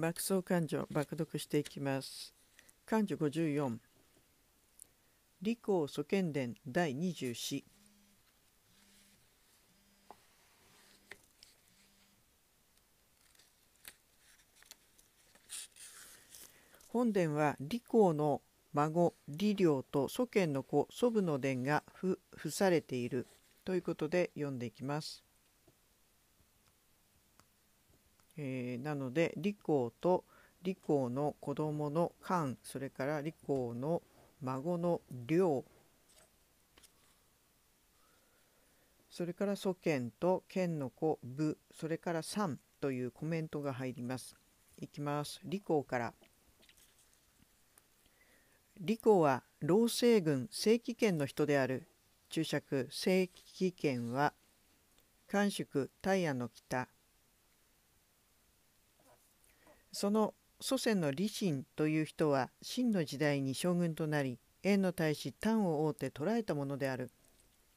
爆走感情爆読していきます。漢字54理工祖剣伝第24本殿は李光の孫李良と祖剣の子祖父の伝が付されている。ということで読んでいきます。えー、なので李光と李光の子供の漢それから李光の孫の良それから祖剣と剣の子部それから三というコメントが入ります。いきます。李光から李光は老政軍正規権の人である注釈正規権は官宿大安の北その祖先の李信という人は秦の時代に将軍となり燕の大使丹を追って捕らえたものである、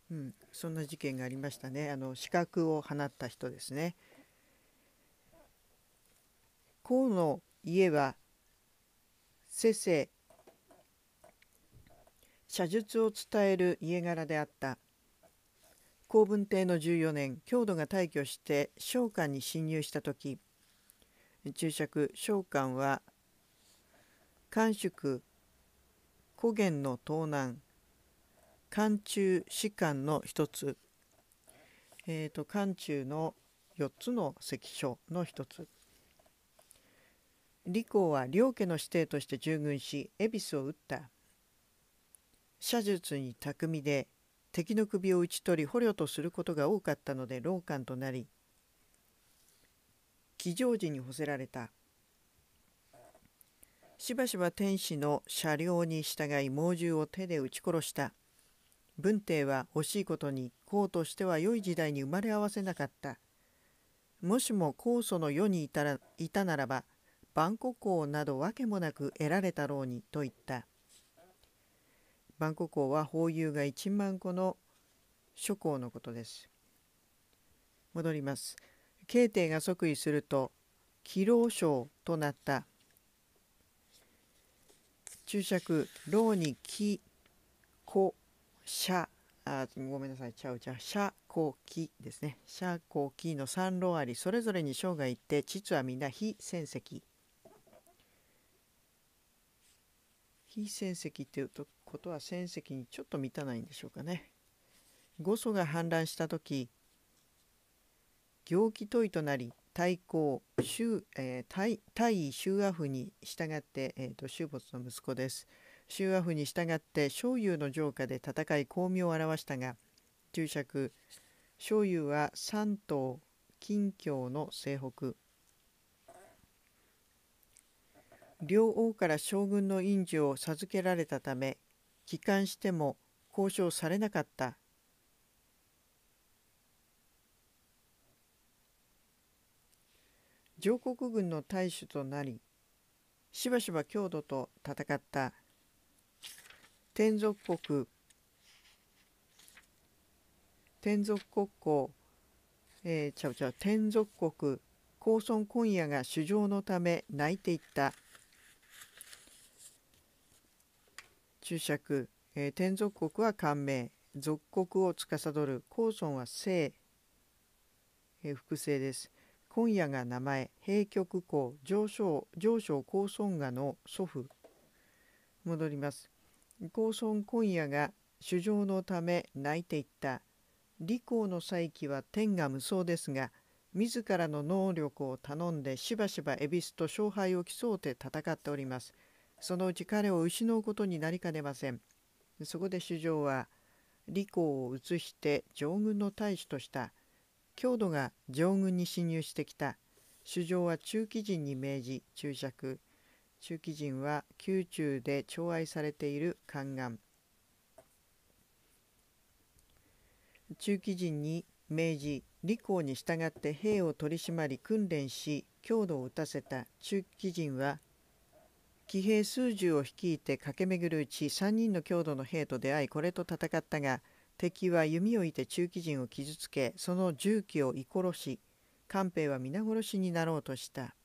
うん、そんな事件がありましたね。あの資格を放った人ですね。河の家はせせ写術を伝える家柄であった。公文帝の14年郷土が退去して商館に侵入した時注釈商館は官宿古元の東南漢中士官の一つ、えーと、漢中の4つの関所の一つ。李光は両家の指定として従軍し恵比寿を撃った。射術に巧みで敵の首を討ち取り捕虜とすることが多かったので老官となり騎乗時に干せられたしばしば天使の車両に従い猛獣を手で撃ち殺した文帝は惜しいことに公としては良い時代に生まれ合わせなかったもしも高祖の世にいたらいたならば万国王など訳もなく得られたろうにと言った万国王は法有が1万個の諸侯のことです。戻ります。慶帝が即位すると祈老省となった。注釈老に木子社あごめんなさい。ちゃうちゃう。社公木ですね。社公木の三老あり。それぞれに生がいて実はみんな非戦績。非戦績っていうとことは戦績にちょっと満たないんでしょうかね。御祖が反乱した時行基問いとなり対抗周、えー、対位周阿夫に従って、えーと、周没の息子です。周阿夫に従って章勇の城下で戦い巧妙を表したが注釈章勇は三島近郷の西北両王から将軍の印字を授けられたため帰還しても交渉されなかった上国軍の大主となりしばしば郷土と戦った。天属国天属国交、えー、ちゃうちゃう天属国高村今夜が主情のため泣いていった。注釈、えー、天属国は官名属国を司る高尊は姓、えー、複姓です。今夜が名前平極公上昇上昇高尊がの祖父。戻ります。高尊今夜が主情のため泣いていった。李光の再起は天が無双ですが自らの能力を頼んでしばしば恵比寿と勝敗を競うて戦っております。そのうち彼を失うことになりかねません。そこで主上は李光を移して上軍の大使とした。郷土が上軍に侵入してきた。主上は中期人に命じ注釈。中期人は宮中で寵愛されている宦官。中期人に命じ李光に従って兵を取り締まり訓練し郷土を打たせた。中期人は騎兵数十を率いて駆け巡るうち3人の郷土の兵と出会いこれと戦ったが敵は弓を射て中騎陣を傷つけその重機を射殺し官兵は皆殺しになろうとした。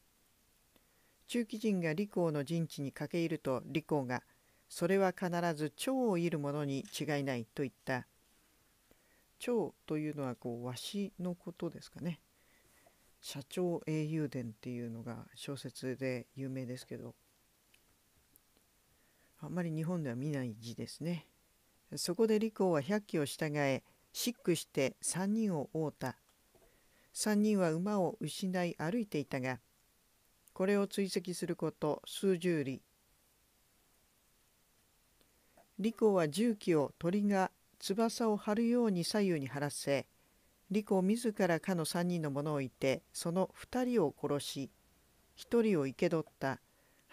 中期人が利口の陣地に駆け入ると利口がそれは必ず蝶を射るものに違いないと言った。蝶というのはこうわしのことですかね。社長英雄伝っていうのが小説で有名ですけどあんまり日本では見ない字ですね。そこで利口は百鬼を従えシックして3人を追うた。3人は馬を失い歩いていたがこれを追跡すること数十里。利口は重機を鳥が翼を張るように左右に張らせ利口自らかの3人のものをいてその2人を殺し1人を生け取った。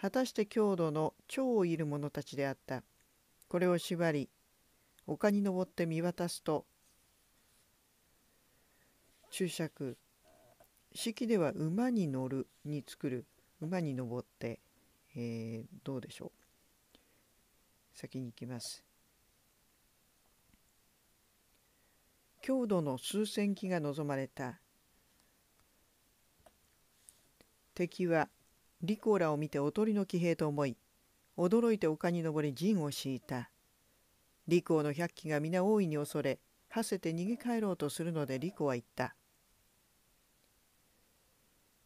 果たして郷土の蝶をいる者たちであった。これを縛り丘に登って見渡すと注釈式では馬に乗るに作る馬に登って、えー、どうでしょう。先に行きます。強度の数千機が望まれた。敵はリコーラを見ておとりの騎兵と思い驚いて丘に登り陣を敷いた。リコーの百機が皆大いに恐れ馳せて逃げ帰ろうとするのでリコは言った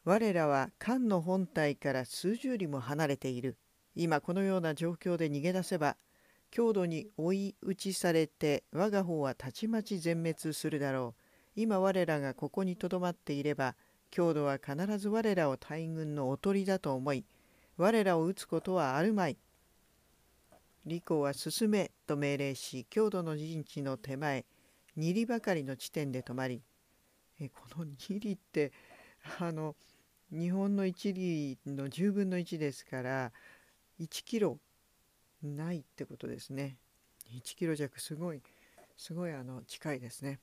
我らは漢の本体から数十里も離れている。今このような状況で逃げ出せば、強度に追い打ちされて我が方はたちまち全滅するだろう。今我らがここにとどまっていれば、強度は必ず我らを大軍のおとりだと思い、我らを撃つことはあるまい。李光は進めと命令し、強度の陣地の手前、2里ばかりの地点で止まり、えこの2里って、あの、日本の1里の10分の1ですから1キロないってことですね。1キロ弱すごいすごいあの近いですね。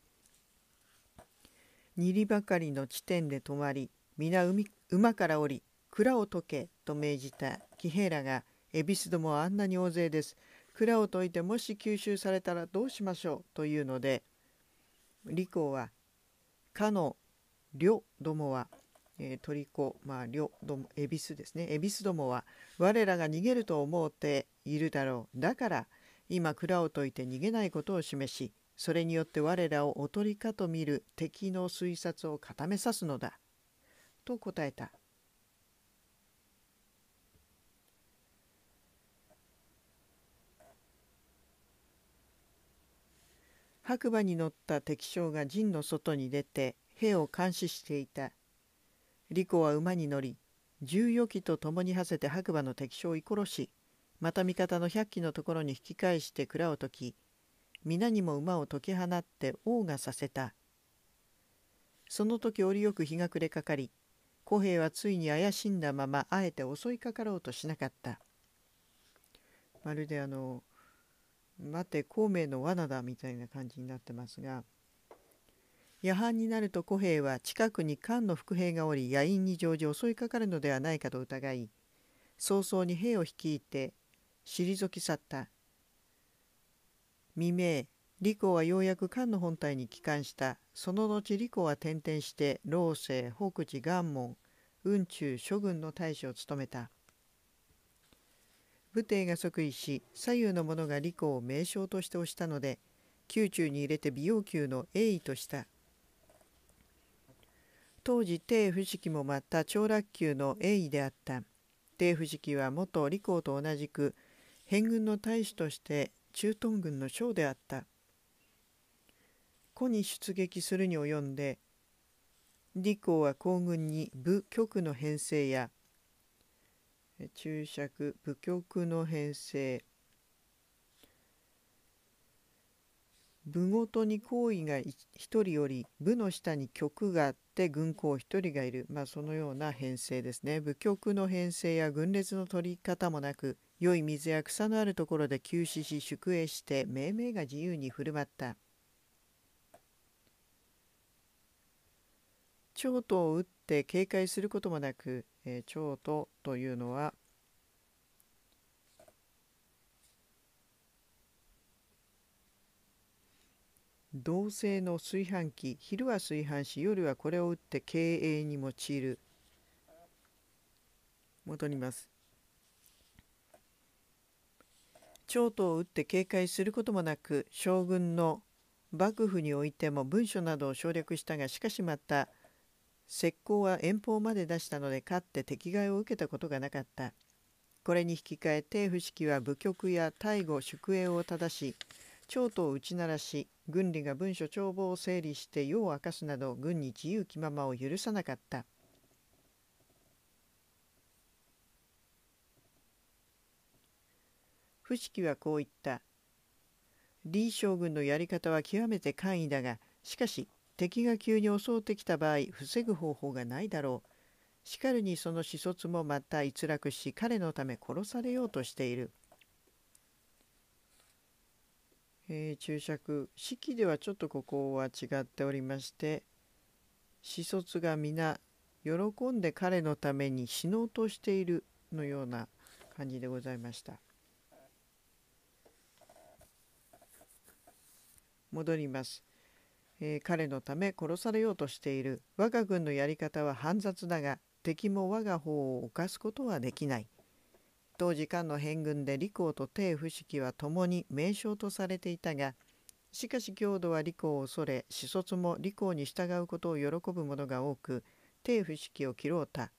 2里ばかりの地点で止まり皆海馬から降り蔵を解けと命じた騎兵らが恵比寿どもはあんなに大勢です蔵を解いてもし吸収されたらどうしましょう？というので李光はかの両どもはえー、トリコ、まあ、両ども、恵比寿ですね。恵比寿どもは、我らが逃げると思っているだろう。だから、今、蔵を解いて逃げないことを示し、それによって我らをおとりかと見る敵の推察を固めさすのだ。と答えた。白馬に乗った敵将が陣の外に出て兵を監視していた。リコは馬に乗り重余機と共に馳せて白馬の敵将を居殺しまた味方の百機のところに引き返して蔵を解き皆にも馬を解き放って王がさせたその時折よく日が暮れかかり小兵はついに怪しんだままあえて襲いかかろうとしなかったまるであの待て孔明の罠だみたいな感じになってますが夜半になると小兵は近くに漢の副兵がおり野因に乗じ襲いかかるのではないかと疑い早々に兵を率いて退き去った。未明李光はようやく漢の本体に帰還した。その後李光は転々して老政北寺元門雲中諸軍の大使を務めた。武帝が即位し左右の者が李光を名将として推したので宮中に入れて美容宮の栄意とした。当時帝不式もまた長楽宮の栄意であった。帝不式は元李光と同じく返軍の大使として駐屯軍の将であった。古に出撃するに及んで李光は皇軍に武局の編成や注釈武局の編成。部ごとに行為が一人より部の下に局があって軍校一人がいる、まあ、そのような編成ですね。部局の編成や軍列の取り方もなく良い水や草のあるところで休止し宿営して命名が自由に振る舞った。蝶とを打って警戒することもなく、えー、蝶とというのは同性の炊飯器昼は炊飯し夜はこれを打って経営に用いる戻ります。長刀を打って警戒することもなく将軍の幕府においても文書などを省略したがしかしまた石膏は遠方まで出したので勝って敵害を受けたことがなかった。これに引き換え帝不式は部局や大護宿営を正し長刀を打ち鳴らし軍理が文書帳簿を整理して世を明かすなど軍に自由気ままを許さなかった。不識はこう言った李将軍のやり方は極めて簡易だがしかし敵が急に襲ってきた場合防ぐ方法がないだろう。しかるにその子卒もまた逸落し彼のため殺されようとしている、えー、注釈。式ではちょっとここは違っておりまして子卒が皆喜んで彼のために死のうとしているのような感じでございました。戻ります。えー、彼のため殺されようとしている我が軍のやり方は煩雑だが敵も我が方を犯すことはできない。当時漢の変軍で李光と帝不識は共に名将とされていたがしかし郷土は李光を恐れ子卒も李光に従うことを喜ぶ者が多く帝不識を切ろうた。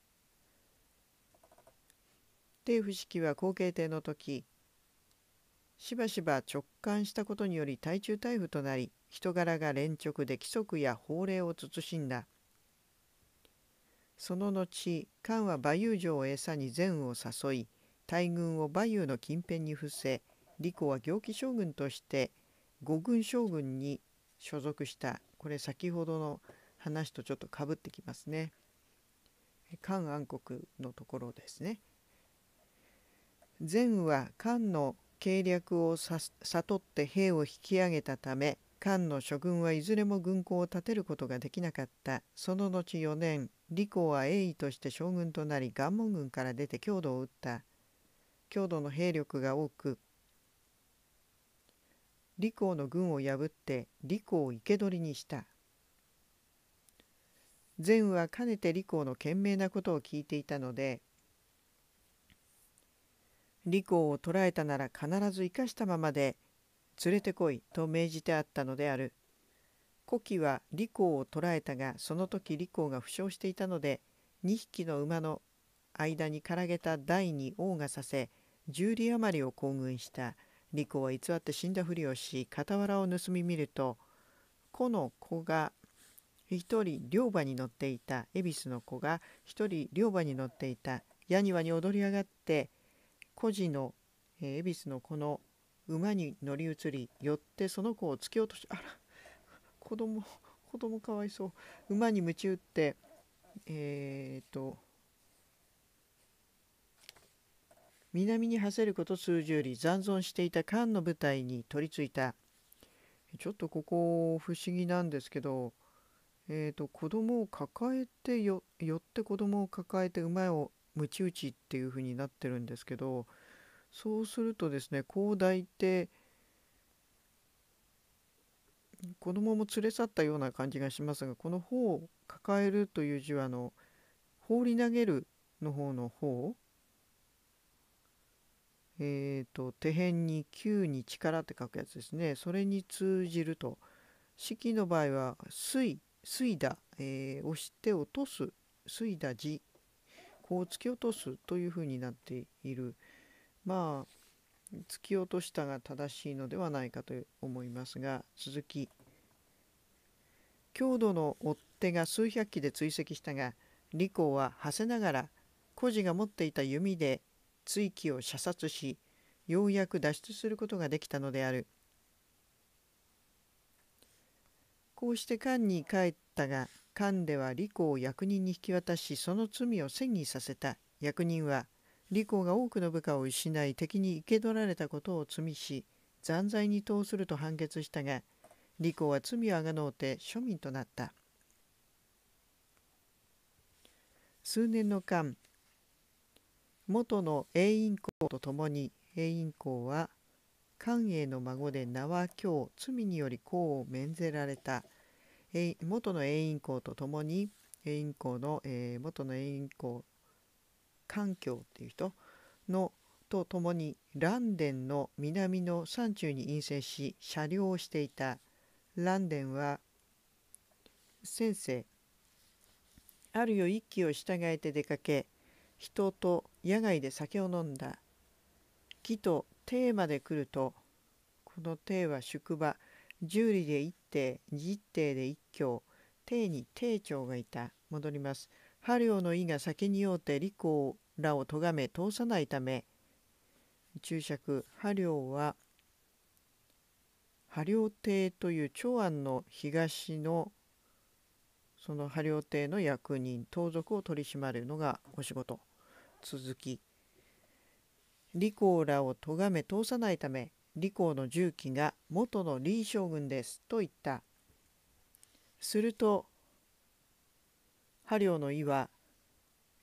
帝不識は後継帝の時しばしば直感したことにより対中大夫となり人柄が連直で規則や法令を慎んだ。その後漢は馬遊城を餌に善を誘い大軍を馬遊の近辺に伏せ李子は行基将軍として五軍将軍に所属した。これ先ほどの話とちょっとかぶってきますね。漢安国のところですね。善は漢の計略を悟って兵を引き上げたため漢の諸軍はいずれも軍港を立てることができなかった。その後4年李光は英尉として将軍となり元門軍から出て郷土を撃った。郷土の兵力が多く李光の軍を破って李光を生け捕りにした。善はかねて李光の懸命なことを聞いていたので李光を捕らえたなら必ず生かしたままで連れてこいと命じてあったのである。古希は李光を捕らえたがその時李光が負傷していたので2匹の馬の間にからげた台に王がさせ十里余りを行軍した。李光は偽って死んだふりをし傍らを盗み見ると子の子が一人両馬に乗っていた。恵比寿の子が一人両馬に乗っていた。矢庭に踊り上がって孤児の恵比寿の子の馬に乗り移り寄ってその子を突き落としあら子供子供かわいそう。馬に鞭打ってえっ、と南に馳せること数十里残存していた漢の部隊に取り付いた。ちょっとここ不思議なんですけどえーと、子供を抱えてよ寄って子供を抱えて馬を鞭打ちっていう風になってるんですけどそうするとですね広大って子供も連れ去ったような感じがしますがこの「方」を抱えるという字はあの放り投げるの方の方えっ、ー、と手辺に急に力って書くやつですね。それに通じると。式の場合は水水だ、えー、押して落とす水だ字。こう突き落とすというふうになっている。まあ突き落としたが正しいのではないかと思いますが続き郷土の追っ手が数百機で追跡したが李光は馳せながら孤児が持っていた弓で追記を射殺しようやく脱出することができたのである。こうして漢に帰ったが漢では李光を役人に引き渡しその罪を戦議させた。役人は李光が多くの部下を失い敵に生け捕られたことを罪し残罪に通すると判決したが李光は罪をあがのうて庶民となった。数年の間元の永院公と共に永院公は寛永の孫で名は今日罪により公を免ぜられた。元の永院公と共に永院公の、えー、元の永院公環境っていう人のと共に蘭殿の南の山中に陰性し車両をしていた。蘭殿は先生あるよ一騎を従えて出かけ人と野外で酒を飲んだ。木と亭まで来るとこの亭は宿場十里で一艇十艇で一卿邸に邸長がいた戻ります波領の意が酒に酔うて利口らを咎め通さないため注釈波領は波領邸という長安の東のその波領邸の役人盗賊を取り締まるのがお仕事続き利口らを咎め通さないため利口の重機が元の李将軍ですと言った。すると波領の意は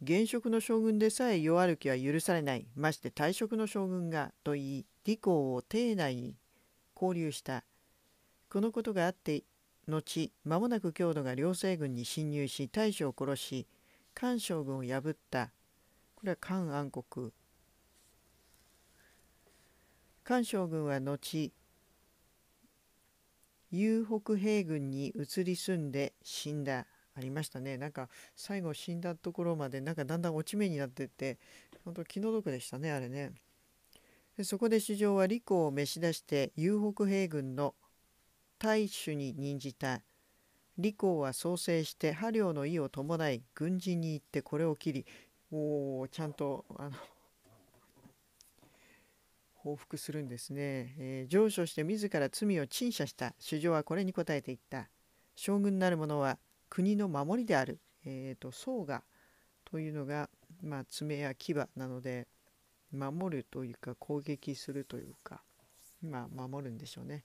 現職の将軍でさえ夜歩きは許されない。まして退職の将軍がと言い李公を邸内に交流した。このことがあって後間もなく郷土が両西軍に侵入し大将を殺し漢将軍を破った。これは漢暗黒。漢将軍は後遊北兵軍に移り住んで死んだ。ありましたね。なんか最後死んだところまでなんかだんだん落ち目になってって本当気の毒でしたねあれね。でそこで主上は李光を召し出して遊北兵軍の大主に任じた。李光は創生して波領の意を伴い軍人に行ってこれを切りおおちゃんとあの報復するんですね、えー、上昇して自ら罪を陳謝した。主上はこれに答えていった。将軍なる者は国の守りである、えーと、僧がというのが、まあ、爪や牙なので守るというか攻撃するというか、まあ、守るんでしょうね。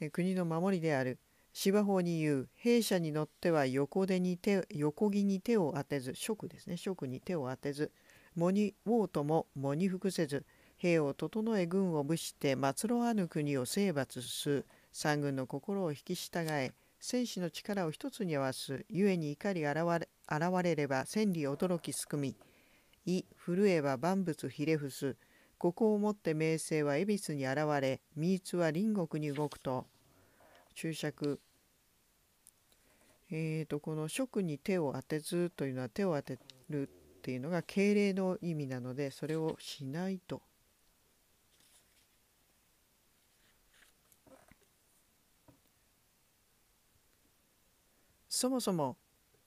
え国の守りである。芝法に言う。兵者に乗っては横手に手横木に手を当てず職ですね。職に手を当てず喪に王とも喪に服せず兵を整え軍を武して末路あぬ国を征伐す三軍の心を引き従え戦士の力を一つに合わす故に怒り現れ現れれば千里驚きすくみ意震えば万物ひれ伏す。ここをもって名声は恵比寿に現れ三つは隣国に動くと。注釈。えーとこの職に手を当てずというのは手を当てるっていうのが敬礼の意味なのでそれをしないと。そもそも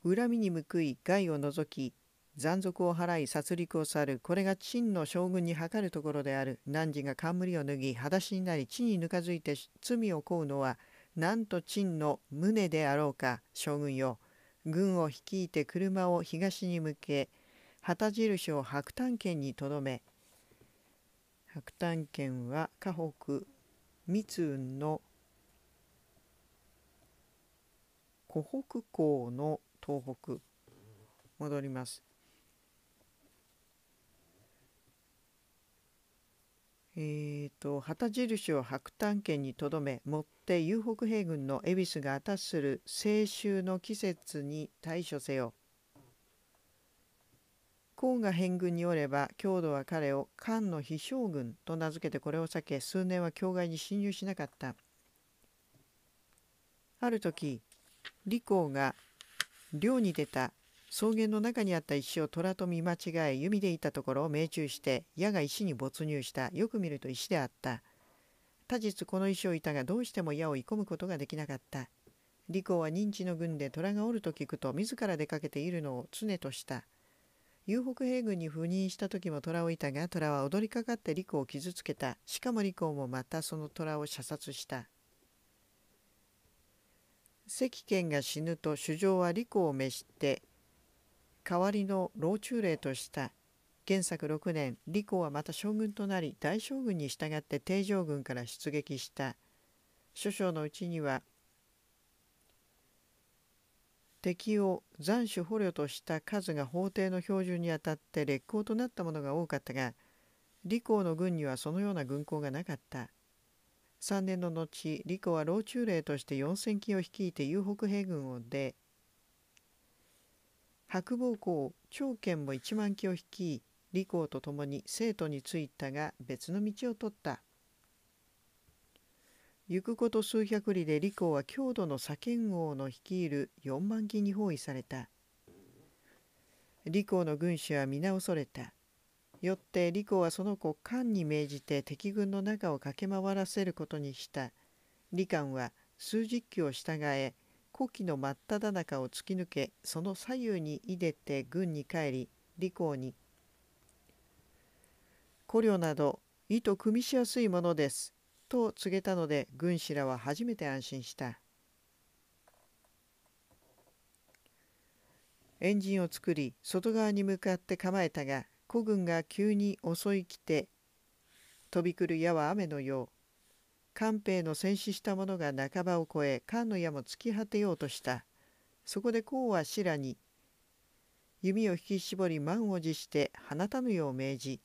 恨みに報い害を除き残賊を払い殺戮を去る。これが陳の将軍に計るところである。汝が冠を脱ぎ裸足になり地にぬかづいて罪を請うのはなんと陳の胸であろうか将軍よ。軍を率いて車を東に向け旗印を白丹県にとどめ白丹県は河北三雲の湖北港の東北戻りますえーと、旗印を白丹県にとどめもって遊北兵軍の恵比寿が値する清秋の季節に対処せよ。黄河返軍によれば郷土は彼を漢の非将軍と名付けてこれを避け数年は境外に侵入しなかった。ある時李光が漁に出た草原の中にあった石を虎と見間違え弓でいたところを命中して矢が石に没入した。よく見ると石であった。他日この石をいたがどうしても矢を射込むことができなかった。李光は認知の軍で虎がおると聞くと自ら出かけているのを常とした。遊北兵軍に赴任した時も虎をいたが虎は踊りかかって李光を傷つけた。しかも李光もまたその虎を射殺した。関賢が死ぬと主上は利子を召して代わりの老中令とした原作6年利子はまた将軍となり大将軍に従って定常軍から出撃した諸将のうちには敵を斬首捕虜とした数が法廷の標準にあたって劣行となったものが多かったが李光の軍にはそのような軍功がなかった。3年の後李子は老中令として4,000騎を率いて遊北兵軍を出白暴公長剣も一万騎を率い李公と共に生徒に着いたが別の道を取った。行くこと数百里で李公は郷土の左賢王の率いる4万騎に包囲された。李公の軍師は皆恐れた。よって李公はその子漢に命じて敵軍の中を駆け回らせることにした。李官は数十機を従え古希の真っ只中を突き抜けその左右にいでて軍に帰り李公に「捕虜など糸組みしやすいものです」と告げたので軍師らは初めて安心した。エンジンを作り外側に向かって構えたが古軍が急に襲い来て飛び来る矢は雨のよう。官兵の戦死した者が半ばを越え漢の矢も突き果てようとした。そこで孔は白らに弓を引き絞り満を持して放たぬよう命じ。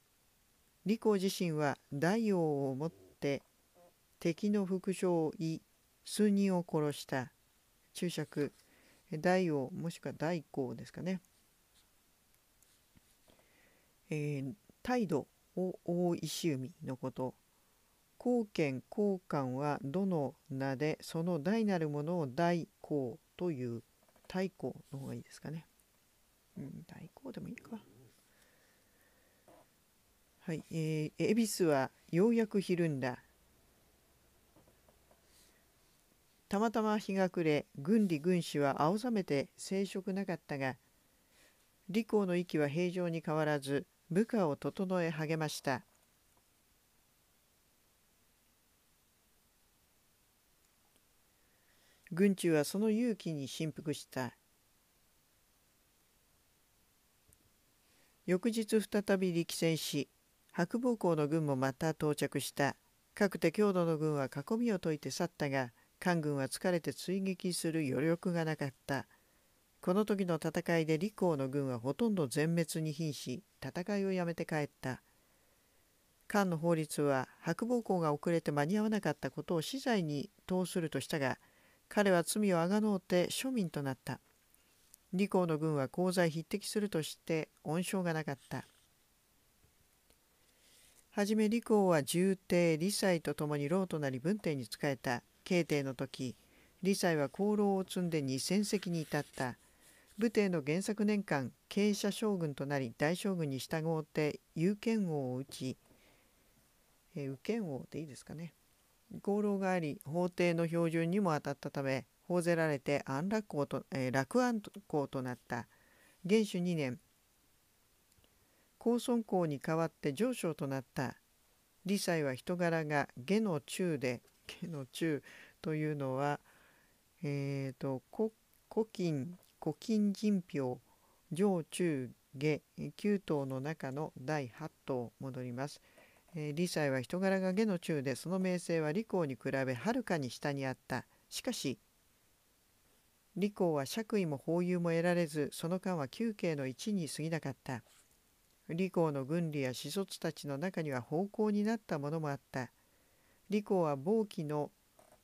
李公自身は大王をもって敵の副将医数人を殺した。注釈大王もしくは大公ですかね、えー、態度を大石海のこと後見後官はどの名でその大なるものを大公という大公の方がいいですかね、うん、大公でもいいか。はい。えー、恵比寿はようやくひるんだ。たまたま日が暮れ軍理軍師は青ざめて生殖なかったが李公の息は平常に変わらず部下を整え励ました。軍中はその勇気に振幅した。翌日再び力戦し白暴行の軍もまた到着した。かくて郷土の軍は囲みを解いて去ったが官軍は疲れて追撃する余力がなかった。この時の戦いで李光の軍はほとんど全滅に瀕し戦いをやめて帰った。漢の法律は白暴行が遅れて間に合わなかったことを死罪に通するとしたが彼は罪をあがのうて庶民となった。李光の軍は功罪匹敵するとして恩賞がなかった。はじめ李光は重帝李斎と共に老となり文帝に仕えた。慶帝の時李斎は功労を積んで二千隻に至った。武帝の原作年間傾斜将軍となり大将軍に従うて有権王を討ち、えー、右権王でいいですかね。功労があり法廷の標準にも当たったため報ぜられて安楽公と、えー、楽安公となった。元首2年高尊公に代わって上昇となった。李斎は人柄が下の中で家の中というのは、えーと、古今古今人票上中下9頭の中の第8頭戻ります。えー、李斎は人柄が下の中でその名声は李公に比べはるかに下にあった。しかし李公は爵位も法有も得られずその間は宮慶の一に過ぎなかった。李公の軍理や子卒たちの中には奉公になったものもあった。李公は暴気の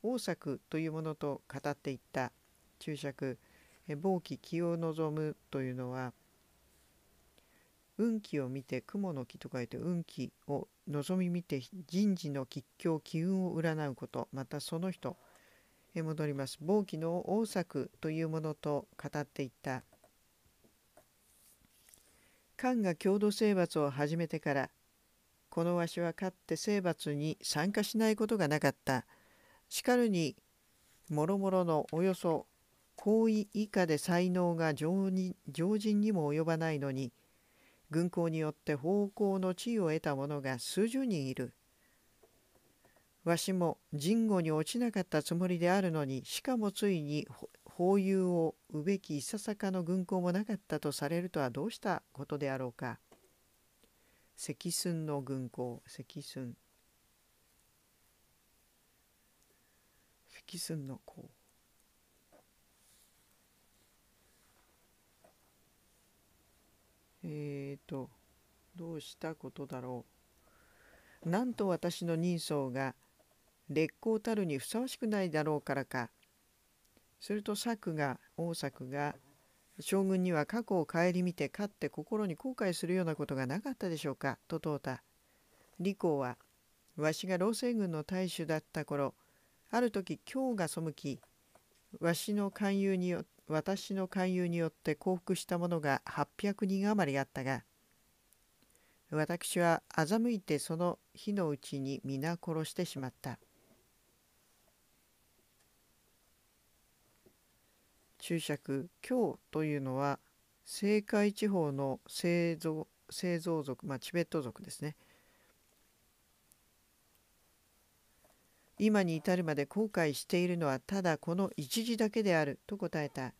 王作というものと語っていった注釈暴気気を望むというのは運気を見て雲の木と書いて運気を望み見て人事の吉凶機運を占うことまたその人へ戻ります暴気の王作というものと語っていった漢が郷土征伐を始めてからこのわしはかって征伐に参加しないことがなかった。しかるにもろもろのおよそ行為以下で才能が常に常人にも及ばないのに軍港によって方向の地位を得た者が数十人いる。わしも人後に落ちなかったつもりであるのにしかもついに法有をうべきいささかの軍港もなかったとされるとはどうしたことであろうか。積寸の軍港積寸積寸の港えっ、ー、とどうしたことだろう。なんと私の人相が烈光たるにふさわしくないだろうからか。すると作が大作が将軍には過去を顧みて勝って心に後悔するようなことがなかったでしょうか。と問うた。李光はわしが老政軍の大主だった頃ある時今日が背きわしの勧誘によっ私の勧誘によって降伏した者が800人余りあったが私は欺いてその日のうちに皆殺してしまった。注釈京というのは青海地方の製造製造族、まあ、チベット族ですね今に至るまで後悔しているのはただこの一時だけであると答えた。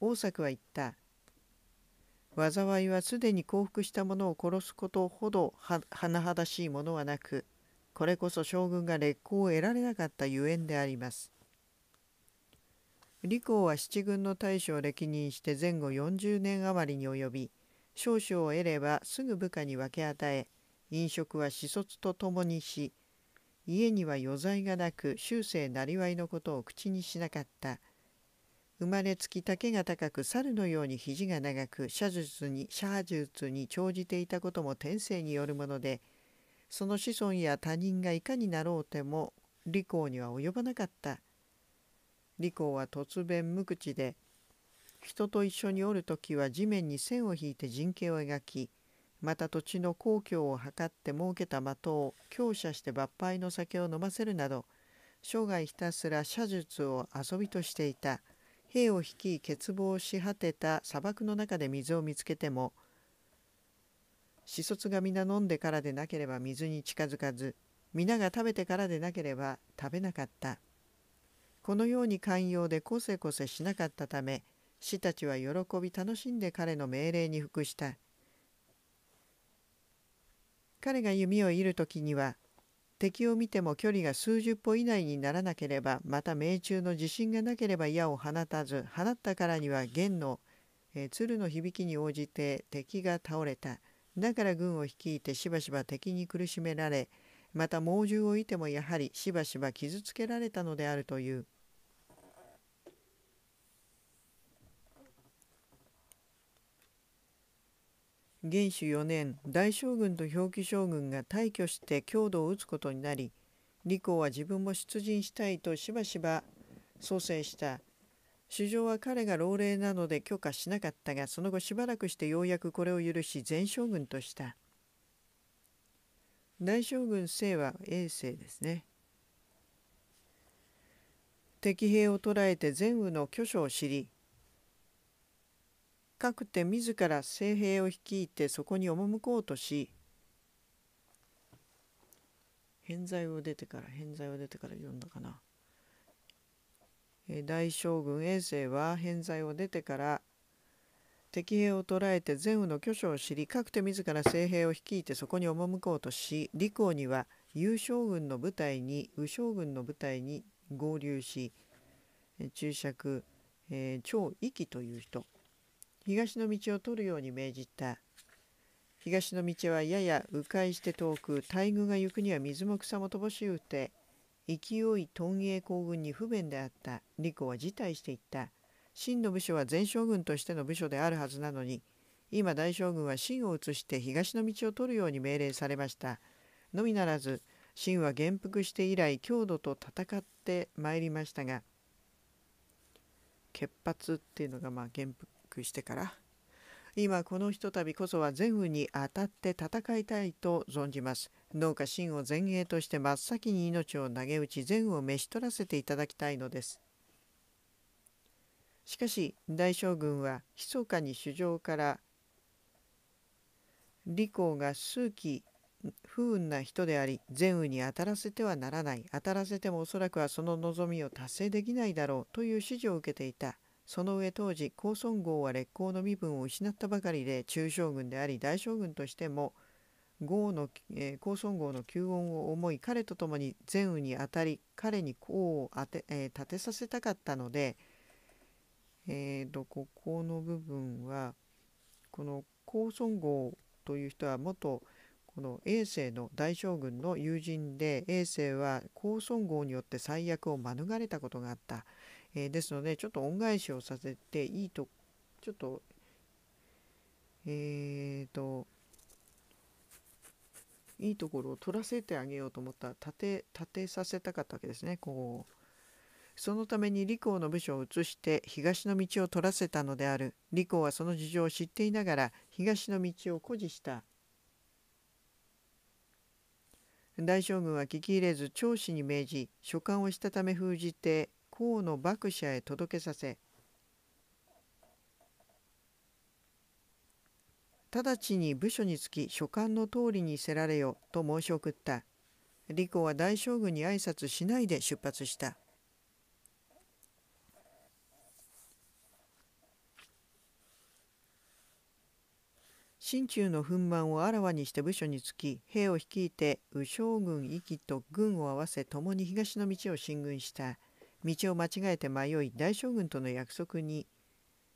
大作は言った。災いはすでに降伏した者を殺すことほど甚だしいものはなくこれこそ将軍が劣行を得られなかったゆえんであります。李光は七軍の大将を歴任して前後40年余りに及び少々を得ればすぐ部下に分け与え飲食は私卒と共にし家には余罪がなく終生なりわいのことを口にしなかった。生まれつき丈が高く猿のように肘が長く射術に射術に長じていたことも天性によるものでその子孫や他人がいかになろうても李光には及ばなかった。李光は突然無口で人と一緒におる時は地面に線を引いて陣形を描きまた土地の公共を測って設けた的を強射して抜杯の酒を飲ませるなど生涯ひたすら射術を遊びとしていた。兵を率い欠乏し果てた砂漠の中で水を見つけても子卒が皆飲んでからでなければ水に近づかず皆が食べてからでなければ食べなかった。このように寛容でこせこせしなかったため死たちは喜び楽しんで彼の命令に服した。彼が弓を射る時には敵を見ても距離が数十歩以内にならなければまた命中の自信がなければ矢を放たず放ったからには弦の、えー、鶴の響きに応じて敵が倒れただから軍を率いてしばしば敵に苦しめられまた猛獣を射てもやはりしばしば傷つけられたのであるという。元首4年大将軍と表記将軍が大挙して強度を打つことになり李光は自分も出陣したいとしばしば蘇生した。首相は彼が老齢なので許可しなかったがその後しばらくしてようやくこれを許し前将軍とした。大将軍姓は衛星ですね。敵兵を捕らえて前雨の巨所を知りかくて自ら聖兵を率いてそこに赴こうとし偏在を出てから偏在を出てから読んだかな。大将軍衛星は偏在を出てから敵兵を捕らえて前雨の巨所を知りかくて自ら聖兵を率いてそこに赴こうとし李光には優将軍の部隊に右将軍の部隊に合流し注釈、えー、超壱岐という人。東の道を取るように命じた。東の道はやや迂回して遠く大軍が行くには水も草も乏しゅうて勢い屯営行軍に不便であった。李光は辞退していった。真の部署は前将軍としての部署であるはずなのに今大将軍は秦を移して東の道を取るように命令されました。のみならず秦は元服して以来強度と戦ってまいりましたが潔髪っていうのがまあ元服。くしてから今このひとたびこそは全雨に当たって戦いたいと存じます。どうか真を前衛として真っ先に命を投げ打ち全雨を召し取らせていただきたいのです。しかし大将軍は密かに主上から李光が数奇不運な人であり善雨に当たらせてはならない。当たらせてもおそらくはその望みを達成できないだろうという指示を受けていた。その上当時高孫号は烈公の身分を失ったばかりで中将軍であり大将軍としても号の、えー、高孫号の救恩を思い彼と共に善雨に当たり彼に功を当て、えー、立てさせたかったので、えーと、ここの部分はこの高孫号という人は元この永世の大将軍の友人で永世は高孫号によって最悪を免れたことがあった。えー、ですのでちょっと恩返しをさせていいとちょっとえっ、ー、といいところを取らせてあげようと思った立て立てさせたかったわけですね。こうそのために李光の部署を移して東の道を取らせたのである。李光はその事情を知っていながら東の道を誇示した。大将軍は聞き入れず長子に命じ書簡をしたため封じて河の幕者へ届けさせ直ちに部署につき書簡の通りにせられよと申し送った。李光は大将軍に挨拶しないで出発した。心中の憤懣をあらわにして部署につき兵を率いて右将軍壱岐と軍を合わせ共に東の道を進軍した。道を間違えて迷い大将軍との約束に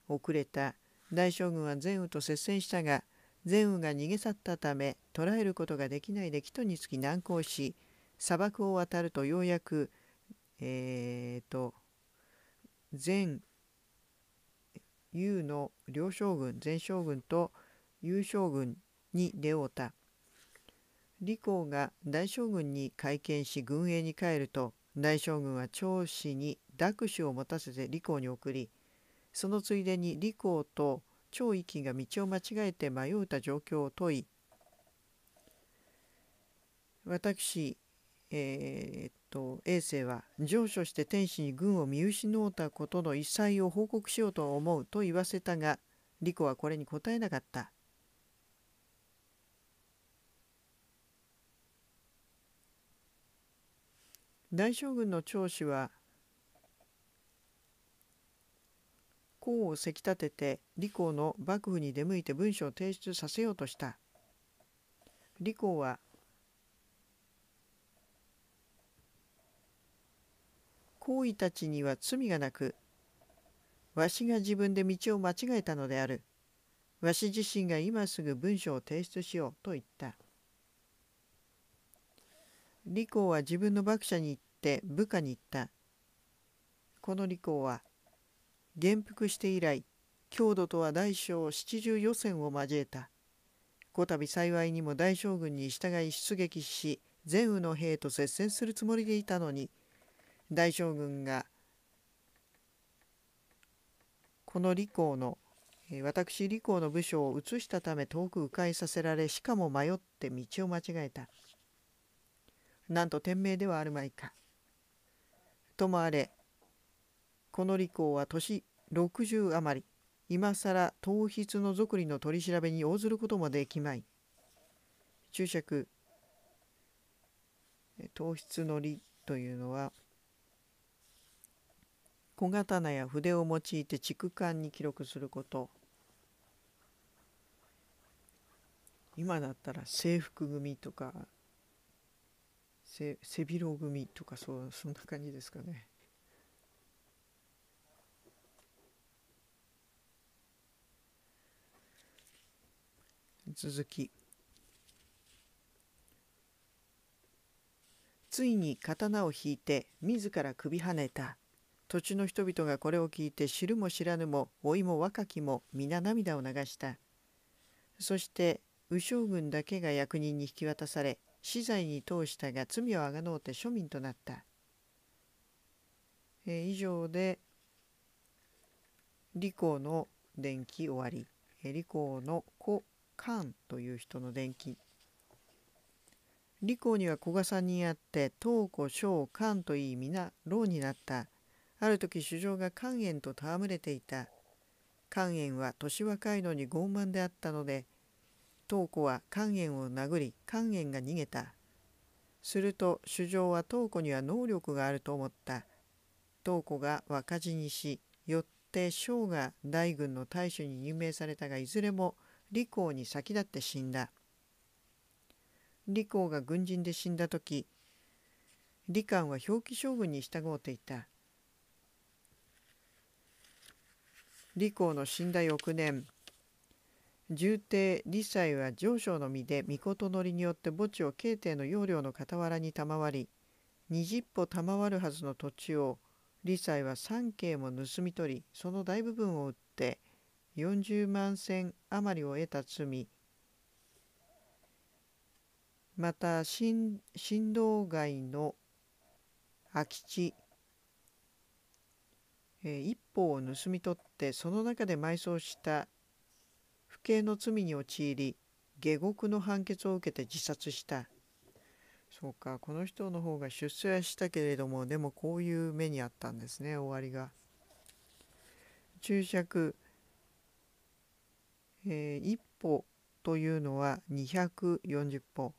遅れた。大将軍は前雨と接戦したが前雨が逃げ去ったため捕らえることができないで帰途につき難航し砂漠を渡るとようやくえっ、ー、と前優の両将軍前将軍と優将軍に出会うた。李光が大将軍に会見し軍営に帰ると大将軍は長子に諾手を持たせて李光に送りそのついでに李光と張域が道を間違えて迷うた状況を問い私、えー、っと衛星は上書して天使に軍を見失うたことの一切を報告しようと思うと言わせたが李子はこれに答えなかった。大将軍の長子は功をせき立てて李光の幕府に出向いて文書を提出させようとした。李光は行為たちには罪がなくわしが自分で道を間違えたのである。わし自身が今すぐ文書を提出しようと言った。李光は自分の幕者に言って部下に言った。この李光は元服して以来郷土とは大小七十余戦を交えた。こたび幸いにも大将軍に従い出撃し前雨の兵と接戦するつもりでいたのに大将軍がこの李光の私李光の部署を移したため遠く迂回させられしかも迷って道を間違えた。なんと天命ではあるまいか。ともあれこの李光は年60余り今更糖質の俗理の取り調べに応ずることもできまい。注釈糖質の理というのは小刀や筆を用いて竹簡に記録すること。今だったら制服組とか背広組とかそうそんな感じですかね。続き。ついに刀を引いて自ら首はねた。土地の人々がこれを聞いて知るも知らぬも老いも若きも皆涙を流した。そして右将軍だけが役人に引き渡され死罪に通したが罪をあがのうて庶民となった、えー、以上で李光の伝記終わり、えー、李光の子漢という人の伝記。李光には子が3人あって東子小漢といい皆老になった。ある時主将が肝炎と戯れていた。肝炎は年若いのに傲慢であったので東子は肝炎を殴り肝炎が逃げた。すると主将は東子には能力があると思った。東子が若死にしよって将が大軍の大将に任命されたがいずれも李光に先立って死んだ。李光が軍人で死んだ時李官は表記将軍に従うていた。李光の死んだ翌年重帝李斎は上昇の身で尊のりによって墓地を慶帝の要領の傍らに賜り二十歩賜るはずの土地を李妻は3京も盗み取りその大部分を売って40万銭余りを得た罪。また新道街の空き地、えー、一方を盗み取ってその中で埋葬した不敬の罪に陥り下獄の判決を受けて自殺したそうかこの人の方が出世はしたけれどもでもこういう目にあったんですね終わりが注釈、えー、一歩というのは240歩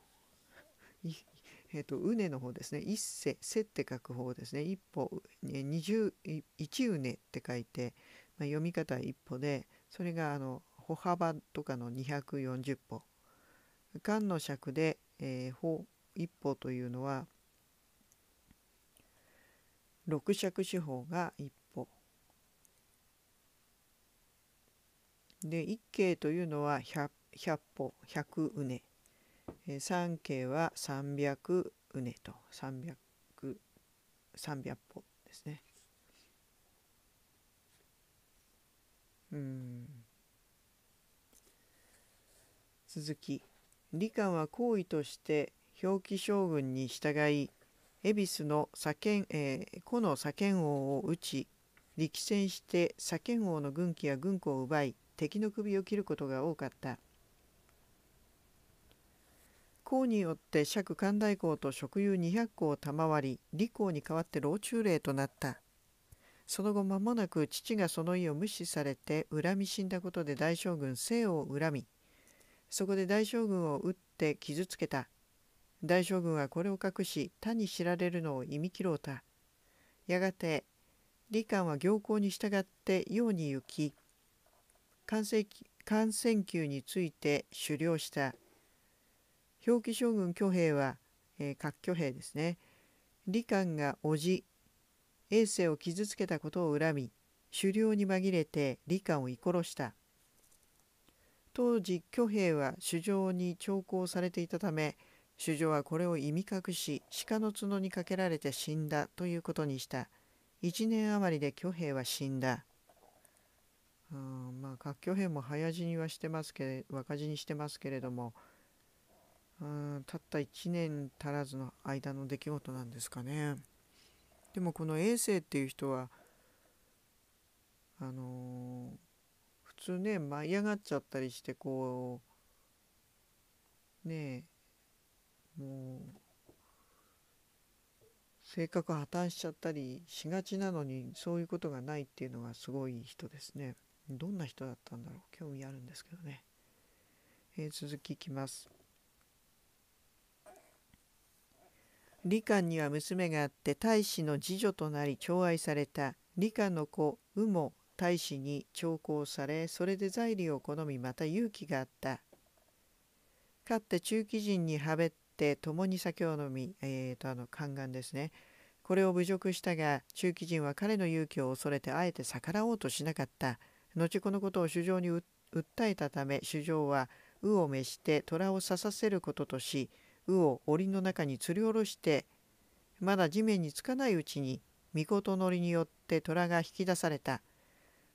えっ、ー、と、うねの方ですね。一世、せって書く方ですね。一歩、二十、一うねって書いて、まあ、読み方は一歩で、それがあの歩幅とかの240歩。漢の尺で、えー、歩一歩というのは、六尺四方が一歩。で、一景というのは百百歩、百うね。三景は300うねと300 300歩ですね。うん続き李官は行為として表記将軍に従い恵比寿の左賢、えー、古の左賢王を討ち力戦して左賢王の軍旗や軍庫を奪い敵の首を切ることが多かった。公によって釈寛大公と職有200個を賜り李公に代わって老中令となったその後間もなく父がその意を無視されて恨み死んだことで大将軍姓を恨みそこで大将軍を撃って傷つけた。大将軍はこれを隠し他に知られるのを忌み切ろうた。やがて李官は行幸に従って陽に行き感染球について狩猟した。表記将軍挙兵は、えー、各挙兵ですね。李官が叔父衛生を傷つけたことを恨み狩猟に紛れて李官を射殺した。当時挙兵は主上に徴工されていたため主上はこれを意味隠し鹿の角にかけられて死んだということにした。1年余りで挙兵は死んだ。うんまあ各挙兵も早死にはしてますけど若死にしてますけれどもうんたった1年足らずの間の出来事なんですかね。でもこの衛星っていう人はあのー、通ね舞い上がっちゃったりしてこうねえもう性格破綻しちゃったりしがちなのにそういうことがないっていうのがすごい人ですね。どんな人だったんだろう。興味あるんですけどね、えー、続きいきます。李官には娘があって大使の次女となり寵愛された李官の子羽も大使に徴工されそれで在理を好みまた勇気があった。かって中期人にはべって共に酒を飲みえー、とあの宦官ですね。これを侮辱したが中期人は彼の勇気を恐れてあえて逆らおうとしなかった。後このことを主上に訴えたため主上は鵜を召して虎を刺させることとし鵜を檻の中に吊り下ろしてまだ地面につかないうちに御事のりによって虎が引き出された。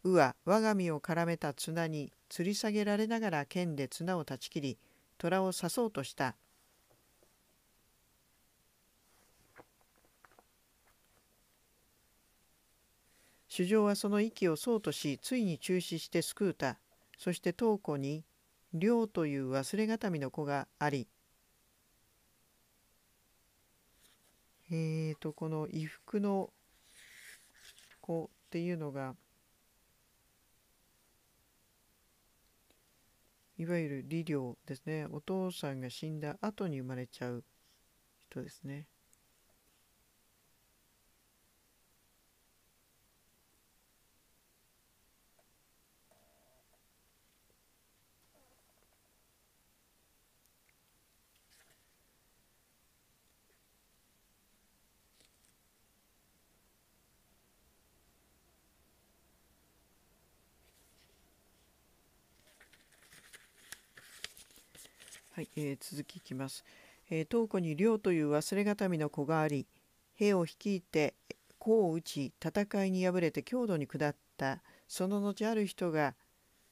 鵜は我が身を絡めた綱に吊り下げられながら剣で綱を断ち切り虎を刺そうとした主上はその息をそうとしついに中止して救うたそして東湖に亮という忘れがたみの子がありえーとこの衣服の子っていうのがいわゆる李陵ですねお父さんが死んだ後に生まれちゃう人ですね。はい、えー、続きいきます。えー、東湖に亮という忘れがたみの子があり、兵を率いてこう打ち戦いに敗れて強度に下ったその後ある人が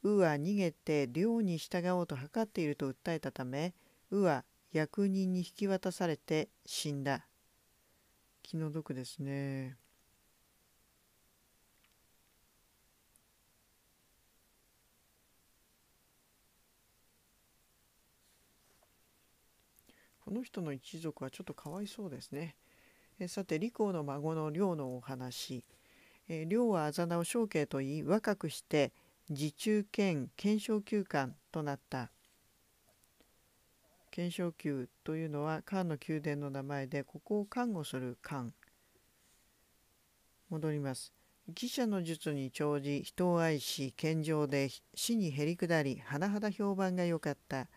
ウは逃げて領に従おうと図っていると訴えたためウは役人に引き渡されて死んだ気の毒ですねの人の一族はちょっとかわいそうですね。えさて、李光の孫の梁のお話。え梁はあざ名を正慶と言い、若くして自中兼検証級官となった。検証宮というのは漢の宮殿の名前でここを看護する官戻ります記者の術に長じ人を愛し健常で死にへりくだり甚だ評判が良かった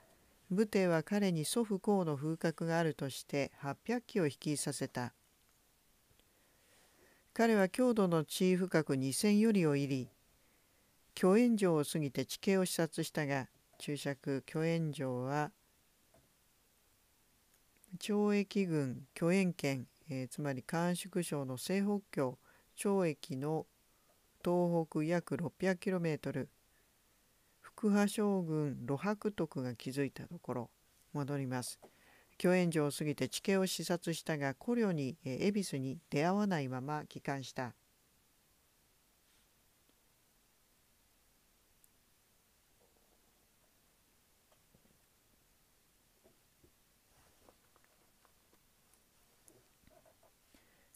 武帝は彼に祖父公の風格があるとして800機を率いさせた。彼は郷土の地位深く2,000よりを入り巨炎城を過ぎて地形を視察したが注釈巨炎城は懲役軍巨炎県、えー、つまり甘粛省の西北境懲役の東北約 600km 福波将軍露白徳が築いたところ戻ります。巨炎城を過ぎて地形を視察したが古領に恵比寿に出会わないまま帰還した。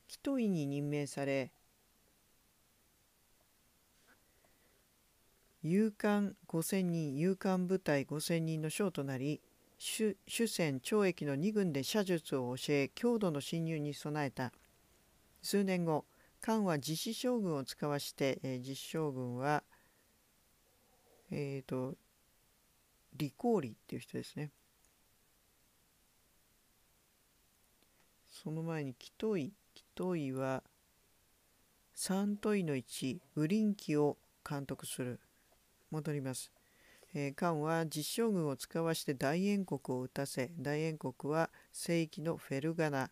紀位に任命され勇敢5,000人勇敢部隊5,000人の将となり主戦懲役の2軍で射術を教え強度の侵入に備えた。数年後漢は実施将軍を使わして、えー、実将軍はえっ、ー、と李光利っていう人ですね。その前に紀藤井紀藤井は三問いの1ウリンキを監督する。戻ります。えー、漢は実将軍を使わして大燕国を討たせ大燕国は聖域のフェルガナ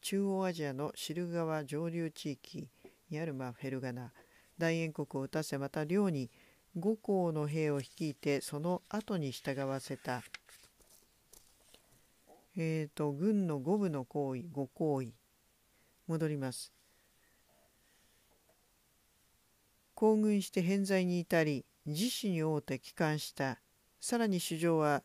中央アジアのシル川上流地域にある、まあ、フェルガナ大燕国を討たせまた領に五校の兵を率いてその後に従わせた。えっ、ー、と軍の五部の行為五行為戻ります。行軍して偏在に至り自死に会うて帰還した。さらに主上は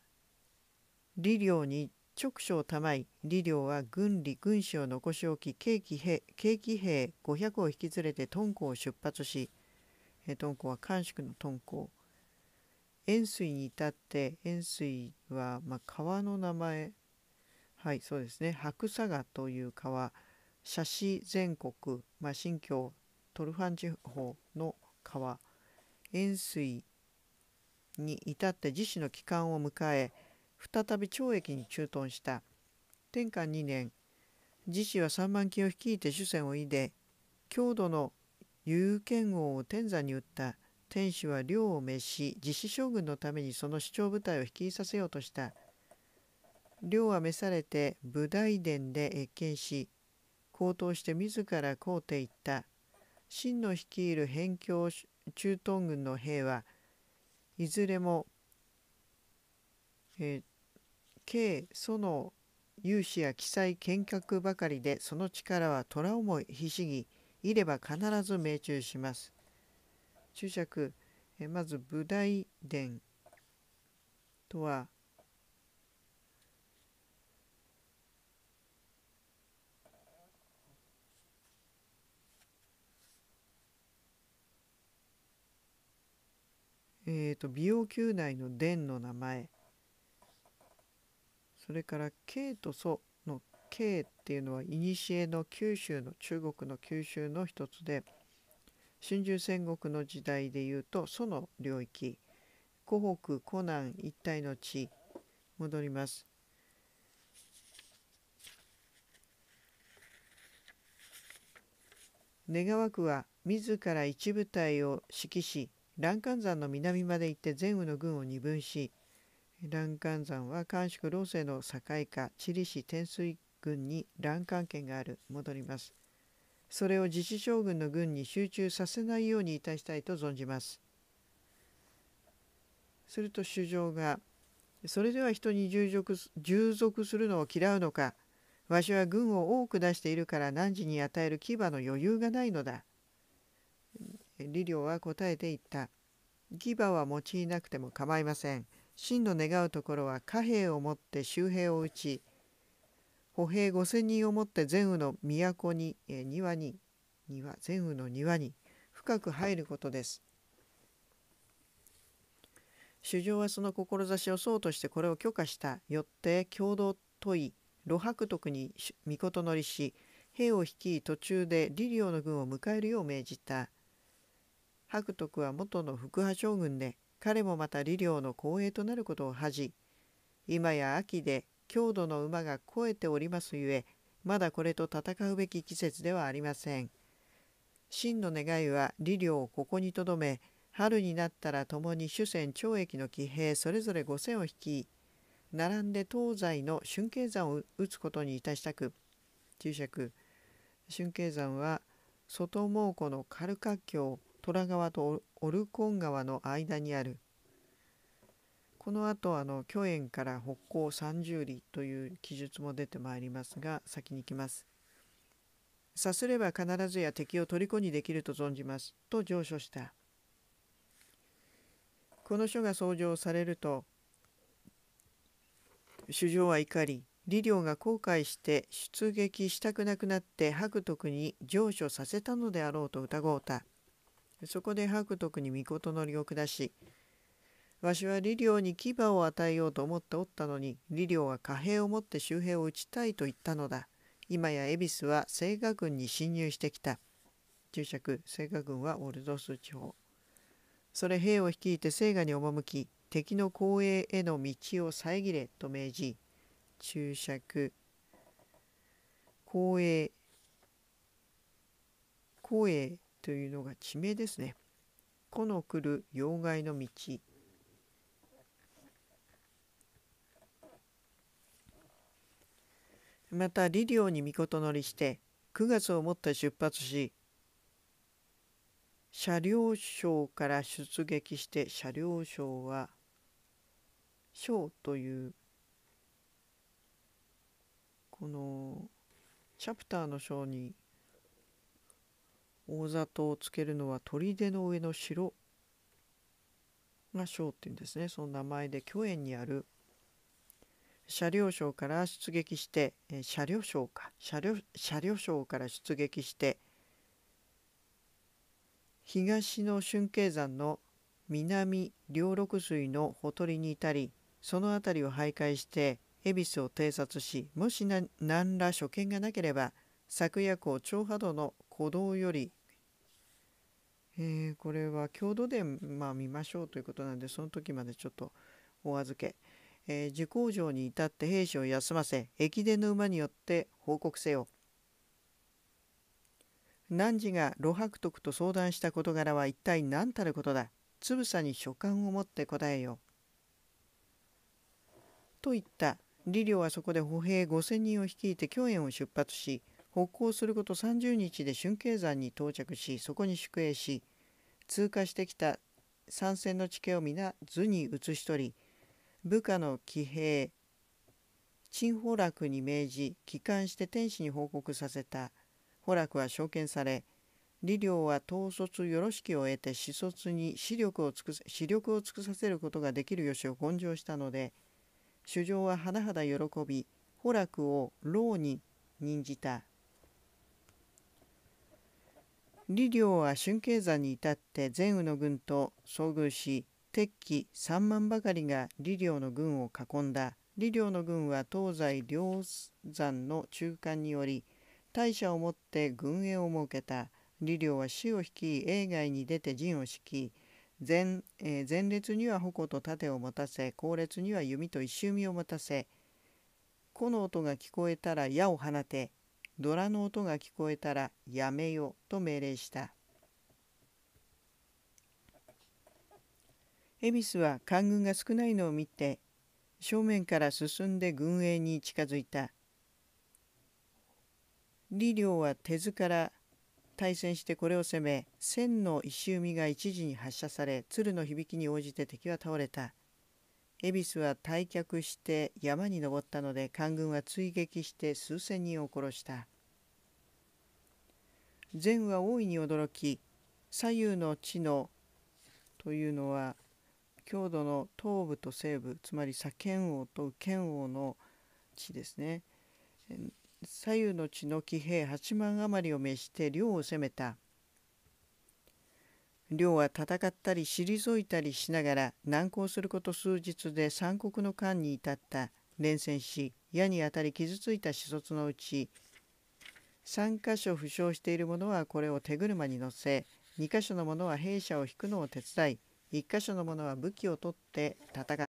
李領に直所を賜い李領は軍理軍師を残し置き景気兵景気兵500を引き連れて敦煌を出発し敦煌は漢宿の敦煌。塩水に至って塩水は、まあ、川の名前。はいそうですね。白砂川という川。写真全国、まあ、新疆トルファン地方の川。塩水に至って自死の帰還を迎え再び懲役に駐屯した。天下2年自死は3万騎を率いて主戦をいで郷土の有権王を天山に撃った。天使は領を召し自死将軍のためにその主張部隊を率いさせようとした。領は召されて武大殿で謁見し高騰して自ら皇帝行った。真の率いる辺境駐屯軍の兵はいずれも、えー、計祖の有志や記載見学ばかりでその力は虎をもひしぎいれば必ず命中します。注釈えまず武大殿とはえーと、美容宮内の殿の名前。それから慶と祖の慶っていうのは古の九州の中国の九州の一つで春秋戦国の時代でいうと祖の領域。湖北湖南一帯の地。戻ります。願わくは自ら一部隊を指揮し欄干山の南まで行って全宇の軍を二分し欄干山は甘粛老政の境下地理市天水郡に欄干県がある。戻ります。それを自治将軍の軍に集中させないようにいたしたいと存じます。すると主上が「それでは人に従属従属するのを嫌うのか。わしは軍を多く出しているから汝に与える牙の余裕がないのだ」李陵は答えて言った。牙は用いなくても構いません。真の願うところは貨幣を持って周平を打ち歩兵5,000人をもって全羽の都に、え庭に庭全羽の庭に深く入ることです。主上はその志をそうとしてこれを許可したよって共同問い露白徳に御事乗りし兵を率い途中でリリオの軍を迎えるよう命じた。白徳は元の副派将軍で彼もまた李陵の後衛となることを恥じ今や秋で郷土の馬が肥えておりますゆえまだこれと戦うべき季節ではありません。真の願いは李陵をここにとどめ春になったら共に主戦懲役の騎兵それぞれ5,000を率い並んで東西の春慶山を打つことにいたしたく注釈春慶山は外蒙古のカルカ虎川とオルコン川の間にあるこの後あの巨園から北高30里という記述も出てまいりますが先に行きます。さすれば必ずや敵を虜にできると存じますと上書した。この書が奏上されると主上は怒り李陵が後悔して出撃したくなくなって白徳に上書させたのであろうと疑うた。そこで白徳に御事のりを下しわしは李陵に牙を与えようと思っておったのに李陵は貨幣を持って周辺を打ちたいと言ったのだ。今や恵比寿は青河軍に侵入してきた。注釈青河軍はオルドス地方それ兵を率いて青河に赴き敵の後衛への道を遮れと命じ注釈後衛後衛というのが地名ですね。この来る妖怪の道。またリリオに御事乗りして9月をもって出発し車両省から出撃して車両省は省というこのチャプターの章に大里をつけるのは砦の上の城。が省っていうんですね。その名前で巨園にある。車両省から出撃して、車両省か。車両車両省から出撃して東の春慶山の南両六水のほとりに至りその辺りを徘徊して恵比寿を偵察しもし何ら所見がなければ昨夜港長波道の鼓動よりえー、これは郷土伝、まあ、見ましょうということなんでその時までちょっとお預け、えー、受工場に至って兵士を休ませ駅伝の馬によって報告せよ。汝が露白徳と相談した事柄は一体何たることだ。つぶさに書簡を持って答えよ。と言った。李陵はそこで歩兵5,000人を率いて京園を出発し北行すること30日で春慶山に到着しそこに宿営し通過してきた参戦の地形を皆図に移し取り部下の騎兵陳宝楽に命じ帰還して天使に報告させた。宝楽は召見され李陵は統率よろしきを得て視卒に視力を尽く視力を尽くさせることができるよしを言上したので主上は甚だ喜び宝楽を牢に任じた。李陵は春慶山に至って全羽の軍と遭遇し敵機3万ばかりが李陵の軍を囲んだ。李陵の軍は東西両山の中間により大社をもって軍営を設けた。李陵は死を率い営外に出て陣を敷き前,、えー、前列には矛と盾を持たせ後列には弓と石弓を持たせこの音が聞こえたら矢を放てドラの音が聞こえたらやめよと命令した。恵比寿は官軍が少ないのを見て正面から進んで軍営に近づいた。李陵は手ずから対戦してこれを攻め千の石海が一時に発射され鶴の響きに応じて敵は倒れた恵比寿は退却して山に登ったので官軍は追撃して数千人を殺した善は大いに驚き左右の地のというのは郷土の東部と西部つまり左賢王と右賢王の地ですね。左右の地の騎兵8万余りを召して領を攻めた。領は戦ったり退いたりしながら難航すること数日で三国の間に至った。連戦し矢に当たり傷ついた子卒のうち3箇所負傷している者はこれを手車に乗せ2箇所の者は兵舎を引くのを手伝い1箇所の者は武器を取って戦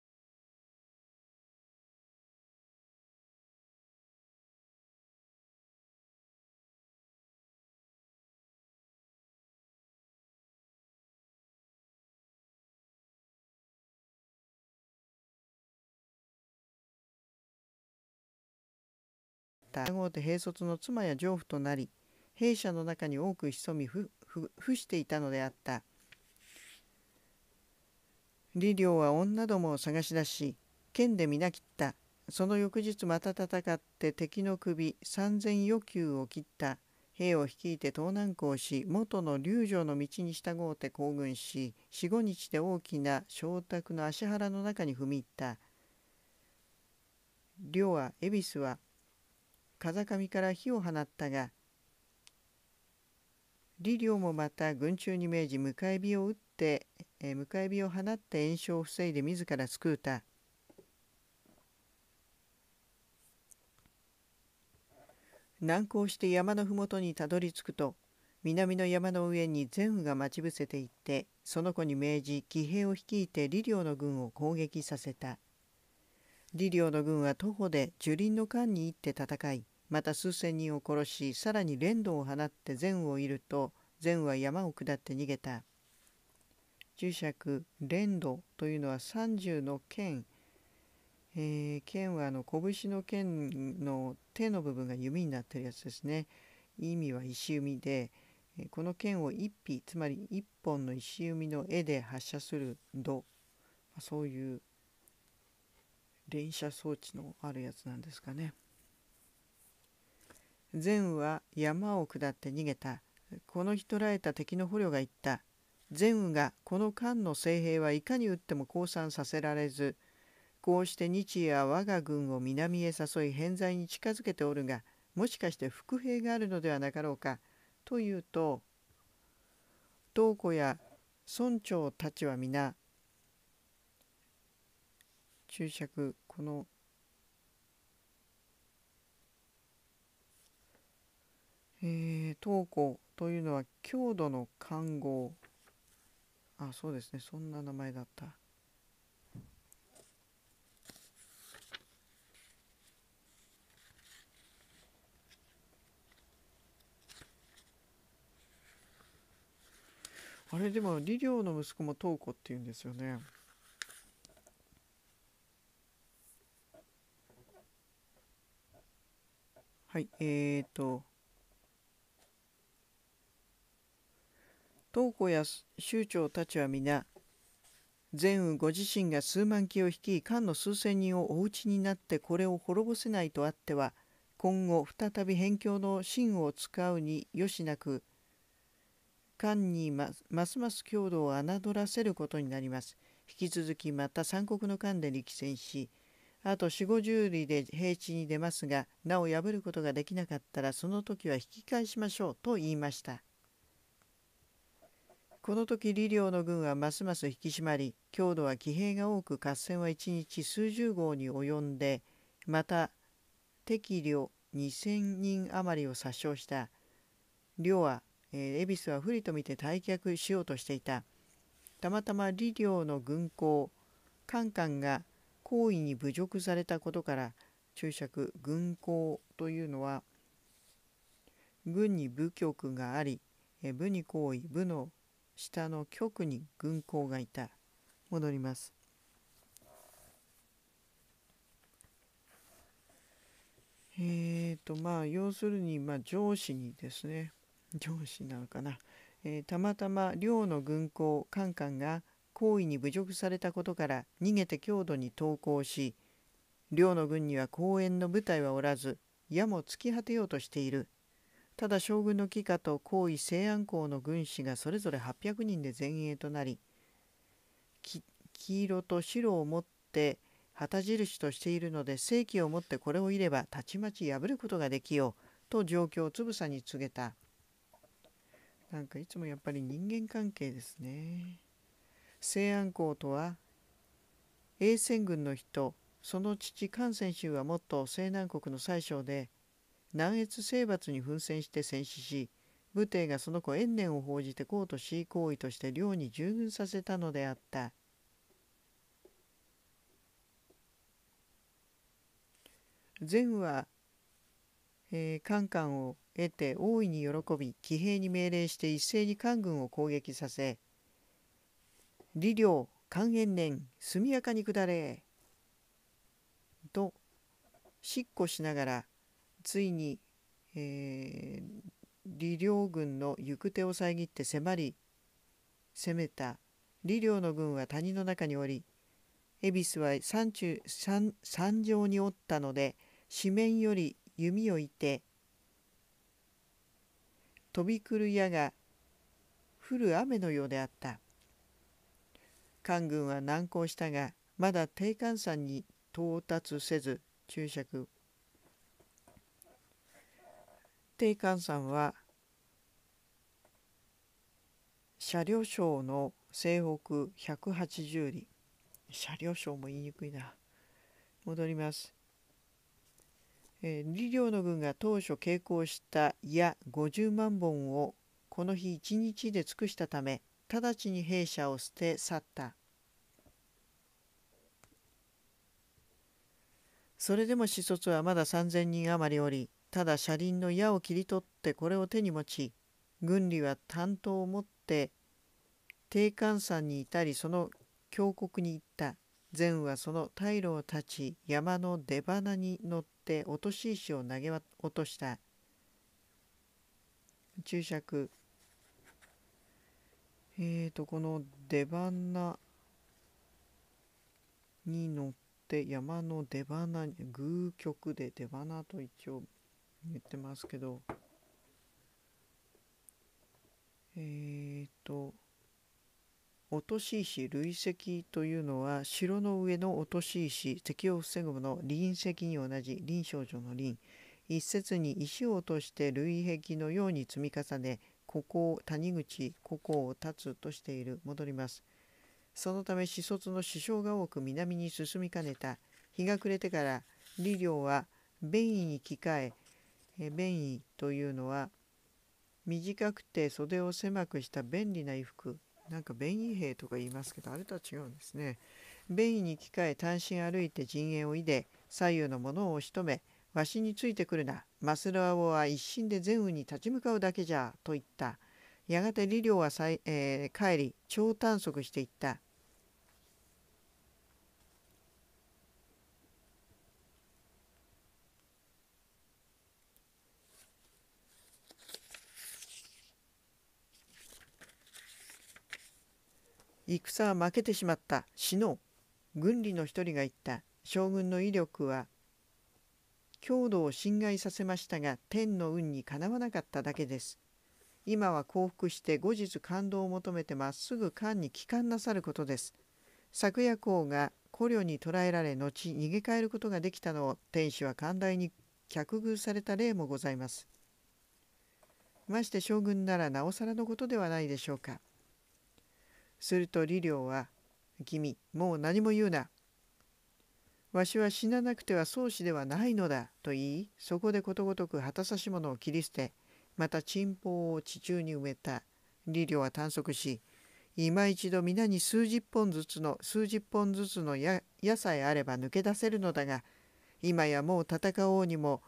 た。号で兵卒の妻や丈夫となり兵舎の中に多く潜み伏していたのであった。李陵は女どもを探し出し剣で皆切った。その翌日また戦って敵の首三千余球を切った。兵を率いて東南港し元の龍城の道に従うて行軍し四五日で大きな小宅の足原の中に踏み入った。両は恵比寿は風上から火を放ったが李陵もまた軍中に命じ迎え火を撃って、えー、迎え火を放って炎症を防いで自ら救うた。難航して山の麓にたどり着くと南の山の上に全羽が待ち伏せていってその子に命じ騎兵を率いて李陵の軍を攻撃させた。李陵の軍は徒歩で樹林の間に行って戦いまた数千人を殺しさらに連動を放って善をいると善は山を下って逃げた。注釈連動というのは30の剣、えー、剣はあの拳の剣の手の部分が弓になってるやつですね。意味は石弓でこの剣を一匹つまり一本の石弓の絵で発射する度。そういう連射装置のあるやつなんですかね。善は山を下って逃げた。この日捕らえた敵の捕虜が言った。善がこの漢の精兵はいかに撃っても降参させられず、こうして日夜我が軍を南へ誘い偏在に近づけておるが、もしかして伏兵があるのではなかろうか。というと、東湖や村長たちは皆、注釈このえー、というのは郷土の看護あそうですね。そんな名前だった。あれでも李陵の息子も東湖っていうんですよね。はいえーと東湖や州長たちは皆全雨ご自身が数万騎を率い漢の数千人をお討ちになってこれを滅ぼせないとあっては今後再び辺境の真を使うによしなく漢にますます強度を侮らせることになります。引き続きまた三国の間で力戦しあと四五十里で平地に出ますがなお破ることができなかったらその時は引き返しましょうと言いました。この時李陵の軍はますます引き締まり強度は騎兵が多く合戦は一日数十号に及んでまた敵領2,000人余りを殺傷した。領は、えー、恵比寿は不利と見て退却しようとしていた。たまたま李陵の軍港カンカンが行為に侮辱されたことから注釈軍港というのは軍に部局があり部に行為部の下の極に軍港がいた。戻ります。えーとまあ要するにまあ上司にですね。上司なのかな、えー、たまたま両の軍港カンカンが行為に侮辱されたことから逃げて郷土に投降し両の軍には公園の部隊はおらず矢も突き果てようとしている。ただ将軍の帰化と皇位西安公の軍師がそれぞれ800人で前衛となり黄色と白を持って旗印としているので正規を持ってこれをいればたちまち破ることができようと状況をつぶさに告げた。なんかいつもやっぱり人間関係ですね。西安公とは永泉軍の人その父関泉州はもっと西南国の宰相で南越征伐に奮戦して戦死し武帝がその子延年を報じて公と恣意行為として領に従軍させたのであった善は、えー、カンカンを得て大いに喜び騎兵に命令して一斉に官軍を攻撃させ「李領関延年速やかに下れ!」と叱咤しながらついに、えー、李領軍の行く手を遮って迫り攻めた李領の軍は谷の中におり恵比寿は山中山山上におったので四面より弓をいて飛び来る矢が降る雨のようであった。官軍は難航したがまだ定冠山に到達せず注釈定冠山は車両省の西北180里。車両省も言いにくいな。戻ります。えー、李領の軍が当初傾向した矢50万本をこの日一日で尽くしたため直ちに兵舎を捨て去った。それでも使卒はまだ3,000人余りおりただ車輪の矢を切り取ってこれを手に持ち軍理は担当を持って定冠山に至りその峡谷に行った。善はその退路を断ち山の出花に乗って落とし石を投げ落とした。注釈。えーとこの出花に乗って山の出花に偶曲で出花と一応言ってますけど。えっ、ー、と落とし石累積というのは城の上の落とし石敵を防ぐもの臨石に同じ臨少女の臨一節に石を落として累壁のように積み重ねここを谷口ここを立つとしている。戻ります。そのため始卒の支障が多く南に進みかねた。日が暮れてから李陵は便意に着替え便意というのは短くて袖を狭くした便利な衣服なんか便宜兵とか言いますけどあれとは違うんですね。便宜に機械単身歩いて陣営をいで左右の者を押し止めわしについてくるな。マスラオは一心で善雨に立ち向かうだけじゃと言った。やがて李陵は、えー、帰り超短足していった。戦は負けてしまった。死の。う軍理の一人が言った。将軍の威力は強度を侵害させましたが天の運にかなわなかっただけです。今は降伏して後日感動を求めてまっすぐ漢に帰還なさることです。昨夜公が捕虜に捕らえられ後逃げ帰ることができたのを天使は寛大に脚遇された例もございます。まして将軍ならなおさらのことではないでしょうか。すると李陵は「君もう何も言うな。わしは死ななくては宗師ではないのだ」と言いそこでことごとく旗差し物を切り捨てまた沈宝を地中に埋めた。李陵は探索し今一度皆に数十本ずつの数十本ずつの矢さえあれば抜け出せるのだが今やもう戦おうにも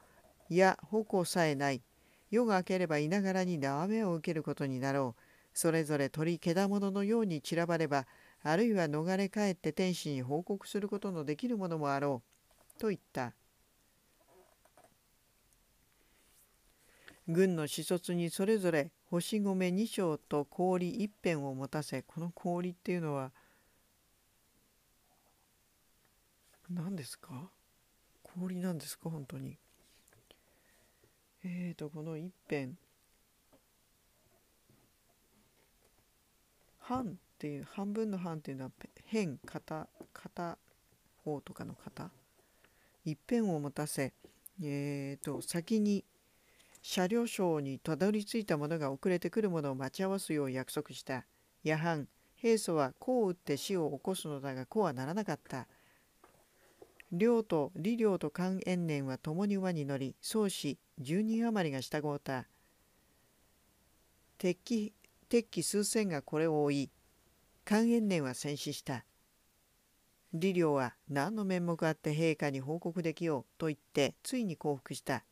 矢矛さえない。夜が明ければいながらに縄目を受けることになろう。それぞれ鳥けだもののように散らばればあるいは逃れ帰って天使に報告することのできるものもあろう」と言った。軍の使卒にそれぞれ星米2升と氷一辺を持たせこの氷っていうのは何ですか？氷なんですか？本当に。えーとこの一辺。半っていう半分の半っていうのは辺片片方とかの片一辺を持たせえーと先に車両省にたどり着いた者が遅れてくる者を待ち合わすよう約束した。夜半、平素は子を打って死を起こすのだが子はならなかった。領と李領と関延年は共に馬に乗り、宗師10人余りが従うた。敵機数千がこれを追い、関延年は戦死した。李領は何の面目あって陛下に報告できようと言ってついに降伏した。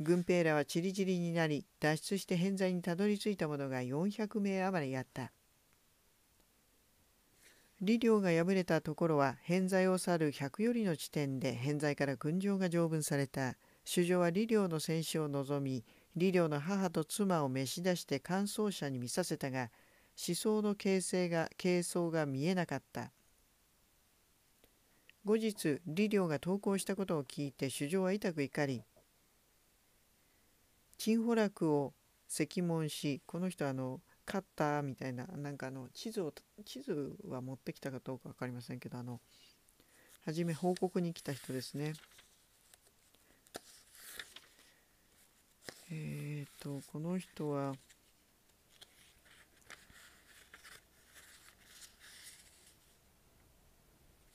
軍兵らはちりぢりになり脱出して偏在にたどり着いた者が400名余りあった李陵が敗れたところは偏在を去る100よりの地点で偏在から軍情が条文された主女は李陵の戦死を望み李陵の母と妻を召し出して乾燥者に見させたが思想の形成が形相が見えなかった。後日李陵が投稿したことを聞いて主女は痛く怒り陳保楽を石門しこの人あのカッターみたいななんかあの地図を地図は持ってきたかどうか分かりませんけどあの初め報告に来た人ですね。えっ、ー、とこの人は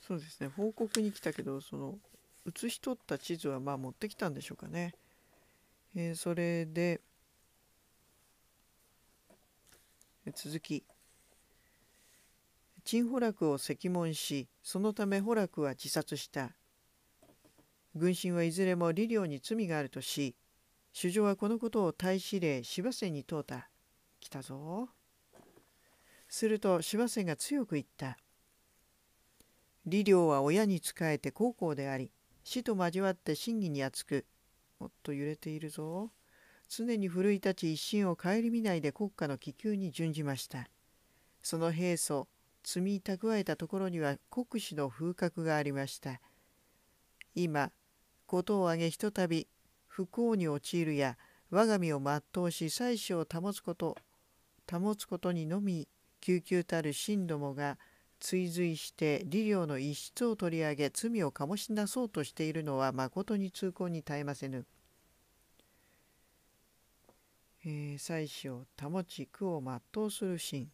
そうですね報告に来たけどその写し取った地図はまあ持ってきたんでしょうかね。えー、それで続き。陳保楽を責問しそのため保楽は自殺した。軍神はいずれも李陵に罪があるとし主女はこのことを大使令芝仙に問うた来たぞすると芝仙が強く言った李陵は親に仕えて高校であり死と交わって真偽に厚くもっと揺れているぞ。常に奮い立ち一心を顧みないで国家の気球に準じました。その兵祖、積み蓄えたところには国主の風格がありました。今、事を挙げひとたび不幸に陥るや我が身を全うし妻子を保つこと保つことにのみ救急たる神どもが追随して利領の一室を取り上げ罪を醸し出そうとしているのはまことに痛恨に耐えませぬ。えー、妻子を保ち苦を全うする神。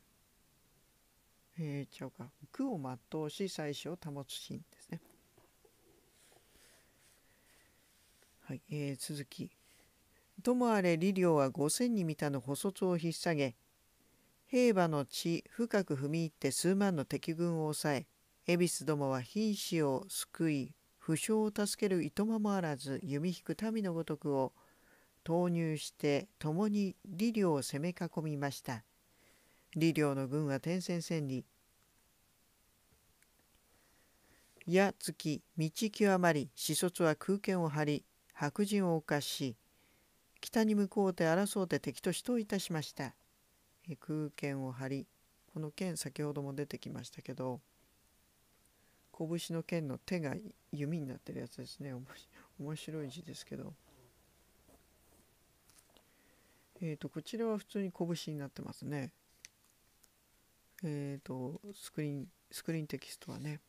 えー、ちゃうか苦を全うし妻子を保つ神ですね。はい、えー、続き。ともあれ李領は五千に満たぬ補卒を引っ提げ兵馬の地深く踏み入って数万の敵軍を抑え恵比寿どもは瀕死を救い負傷を助けるいとまもあらず弓引く民のごとくを投入して共に李領を攻め囲みました李領の軍は天戦千里や月道極まり始卒は空剣を張り白人を犯し北に向こうて争うて敵と死闘いたしました。空剣を張りこの剣先ほども出てきましたけど拳の剣の手が弓になってるやつですね。面白い字ですけど。えっ、ー、とこちらは普通に拳になってますね。えっ、ー、とスクリーンスクリーンテキストはね。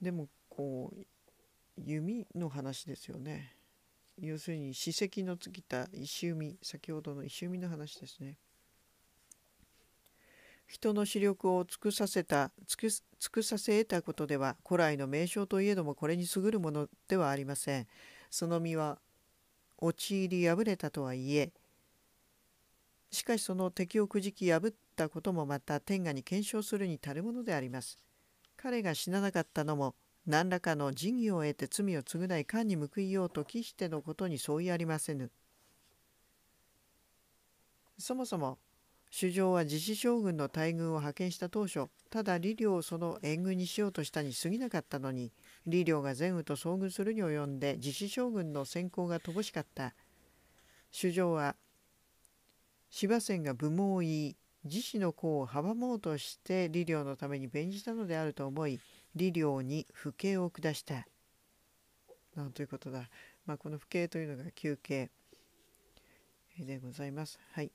でもこう弓の話ですよね。要するに史跡の尽きた石海先ほどの石海の話ですね。人の視力を尽くさせた尽く尽くさせ得たことでは古来の名称といえどもこれに優るものではありません。その身は陥り破れたとはいえしかしその敵をくじき破ったこともまた天下に検証するに足るものであります。彼が死ななかったのも何らかの仁義を得て罪を償い官に報いようと期してのことに相違ありませぬ。そもそも主上は自治将軍の大軍を派遣した当初ただ李陵をその援軍にしようとしたに過ぎなかったのに李陵が前雨と遭遇するに及んで自治将軍の先行が乏しかった主上は芝仙が武毛を言い自死の功を阻もうとして李陵のために弁じたのであると思い李陵に不敬を下した。なんということだ。まあ、この不敬というのが休憩でございます。はい。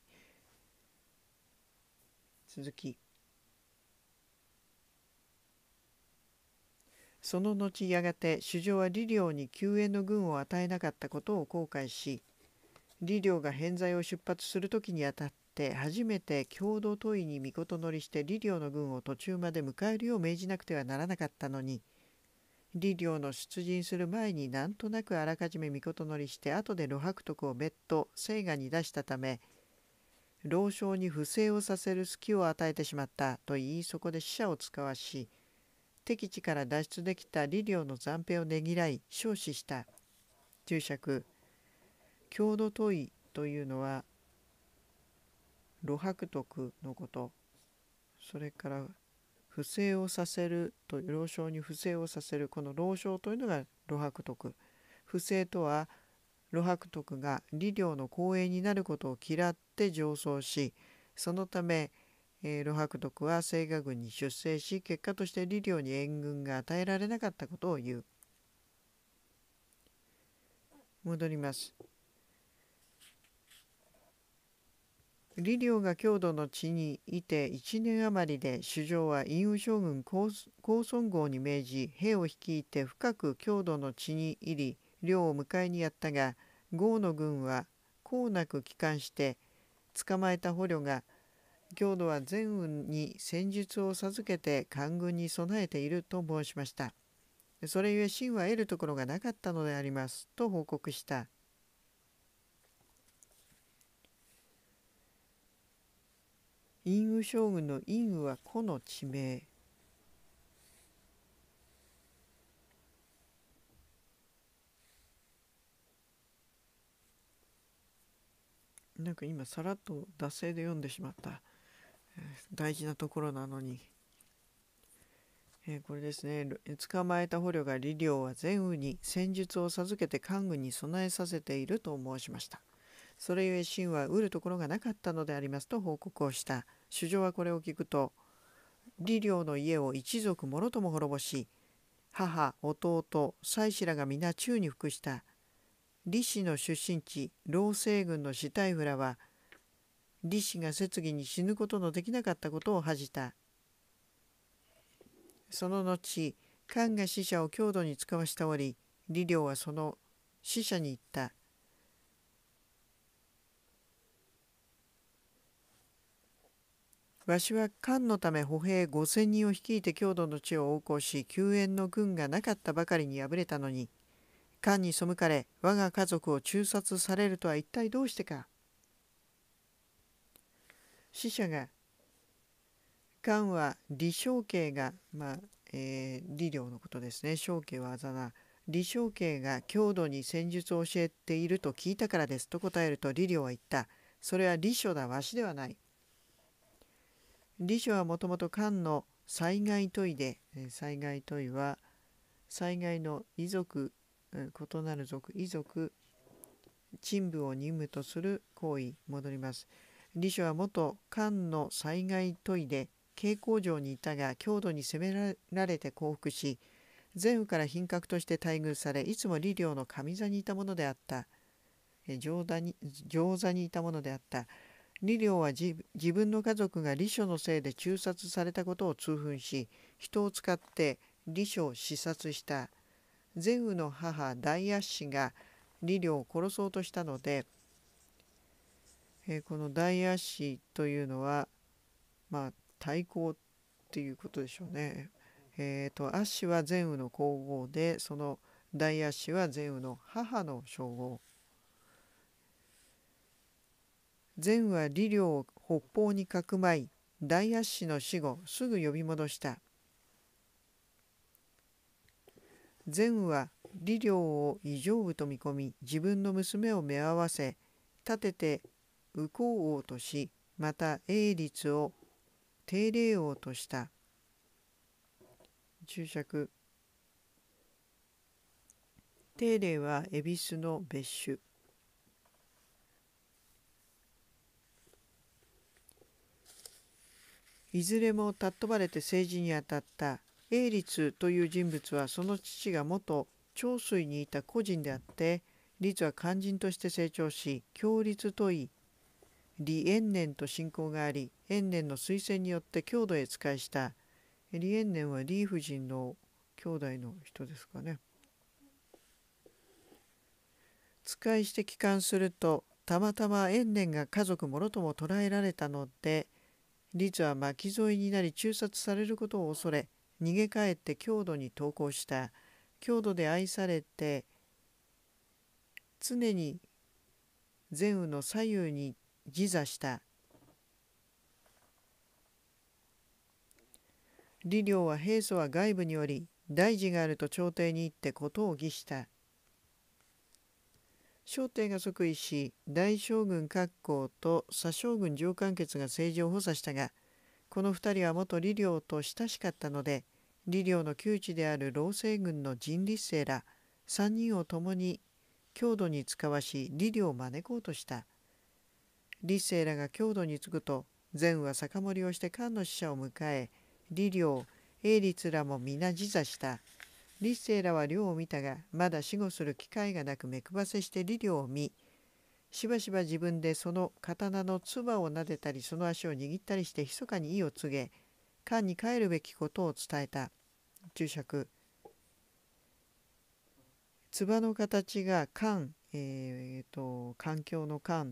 続きその後やがて主上は李陵に救援の軍を与えなかったことを後悔し李陵が偏在を出発する時にあたって初めて共同都尉に御事乗りして李陵の軍を途中まで迎えるよう命じなくてはならなかったのに李陵の出陣する前になんとなくあらかじめ御事乗りして後で露白徳を別途聖画に出したため老将に不正をさせる隙を与えてしまったと言いそこで死者を使わし敵地から脱出できた李陵の残兵をねぎらい称子した。注釈郷土問いというのは露白徳のこと。それから不正をさせるという老将に不正をさせるこの老将というのが露白徳。不正とは露白徳が李陵の公営になることを嫌って上奏しそのため、えー、露白徳は清河軍に出征し結果として李陵に援軍が与えられなかったことを言う。戻ります。李陵が郷土の地にいて1年余りで主上は陰雨将軍高孫号に命じ兵を率いて深く郷土の地に入り領を迎えにやったが郷の軍はうなく帰還して捕まえた捕虜が郷土は全軍に戦術を授けて官軍に備えていると申しました。それゆえ真は得るところがなかったのでありますと報告した。陰雨将軍の陰雨は個の地名。なんか今さらっと惰性で読んでしまった、大事なところなのに、えー、これですね。捕まえた捕虜が李陵は全雨に戦術を授けて官軍に備えさせていると申しました。それゆえ秦は得るところがなかったのでありますと報告をした。主上はこれを聞くと李陵の家を一族もろとも滅ぼし母弟妻子らが皆宙に服した。李氏の出身地老西軍の死体浦は李氏が摂議に死ぬことのできなかったことを恥じた。その後漢が死者を郷土に使わしており李陵はその死者に言った。わしは漢のため歩兵5,000人を率いて郷土の地を横行し救援の軍がなかったばかりに敗れたのに漢に背かれ我が家族を中殺されるとは一体どうしてか。死者が漢は李承慶がまあ、えー、李陵のことですね。承慶はあざな。李承慶が郷土に戦術を教えていると聞いたからですと答えると李陵は言った。それは李書だわしではない。李書はもともと漢の災害問いで災害問いは災害の遺族異なる族遺族陳部を任務とする行為戻ります。李書は元漢の災害問いで慶光城にいたが郷土に攻められて降伏し前雨から品格として待遇されいつも李陵の上座にいたものであった。上座に上座にいたものであった。李陵は自分の家族が李書のせいで中殺されたことを痛憤し人を使って李書を視察したゼウの母ダイアッシがリリョを殺そうとしたので、えー、このダイアッシというのはまあ対抗っていうことでしょうね。えーと、アッシはゼウの皇后でそのダイアッシはゼウの母の称号。ゼウはリリョを北方にかくまいダイアッシの死後すぐ呼び戻した。善は李陵を異常部と見込み自分の娘を目合わせ立てて右皇王としまた英律を定例王とした。注釈定例は恵比寿の別種いずれも尊ばれて政治に当たった英律という人物はその父が元長水にいた個人であって律は肝心として成長し強律といい李延年と信仰があり延年の推薦によって郷土へ仕えした。李延年は李夫人の兄弟の人ですかね。使いして帰還するとたまたま延年が家族もろとも捕らえられたので律は巻き添えになり中殺されることを恐れ逃げ帰って郷土に投降した。郷土で愛されて常に前右の左右に自座した。李陵は平素は外部により大事があると朝廷に行って事を議した。小帝が即位し大将軍格好と左将軍上官傑が政治を補佐したがこの2人は元李陵と親しかったので李陵の旧知である老政軍の人立生ら3人を共に郷土に使わし李陵を招こうとした。立生らが郷土に着くと善は酒盛りをして漢の使者を迎え李陵英律らも皆自座した。立生らは領を見たがまだ死後する機会がなく目配せして李陵を見しばしば自分でその刀の唾を撫でたりその足を握ったりして密かに意を告げ漢に帰るべきことを伝えた。注釈。唾の形が漢、えーと、環境の漢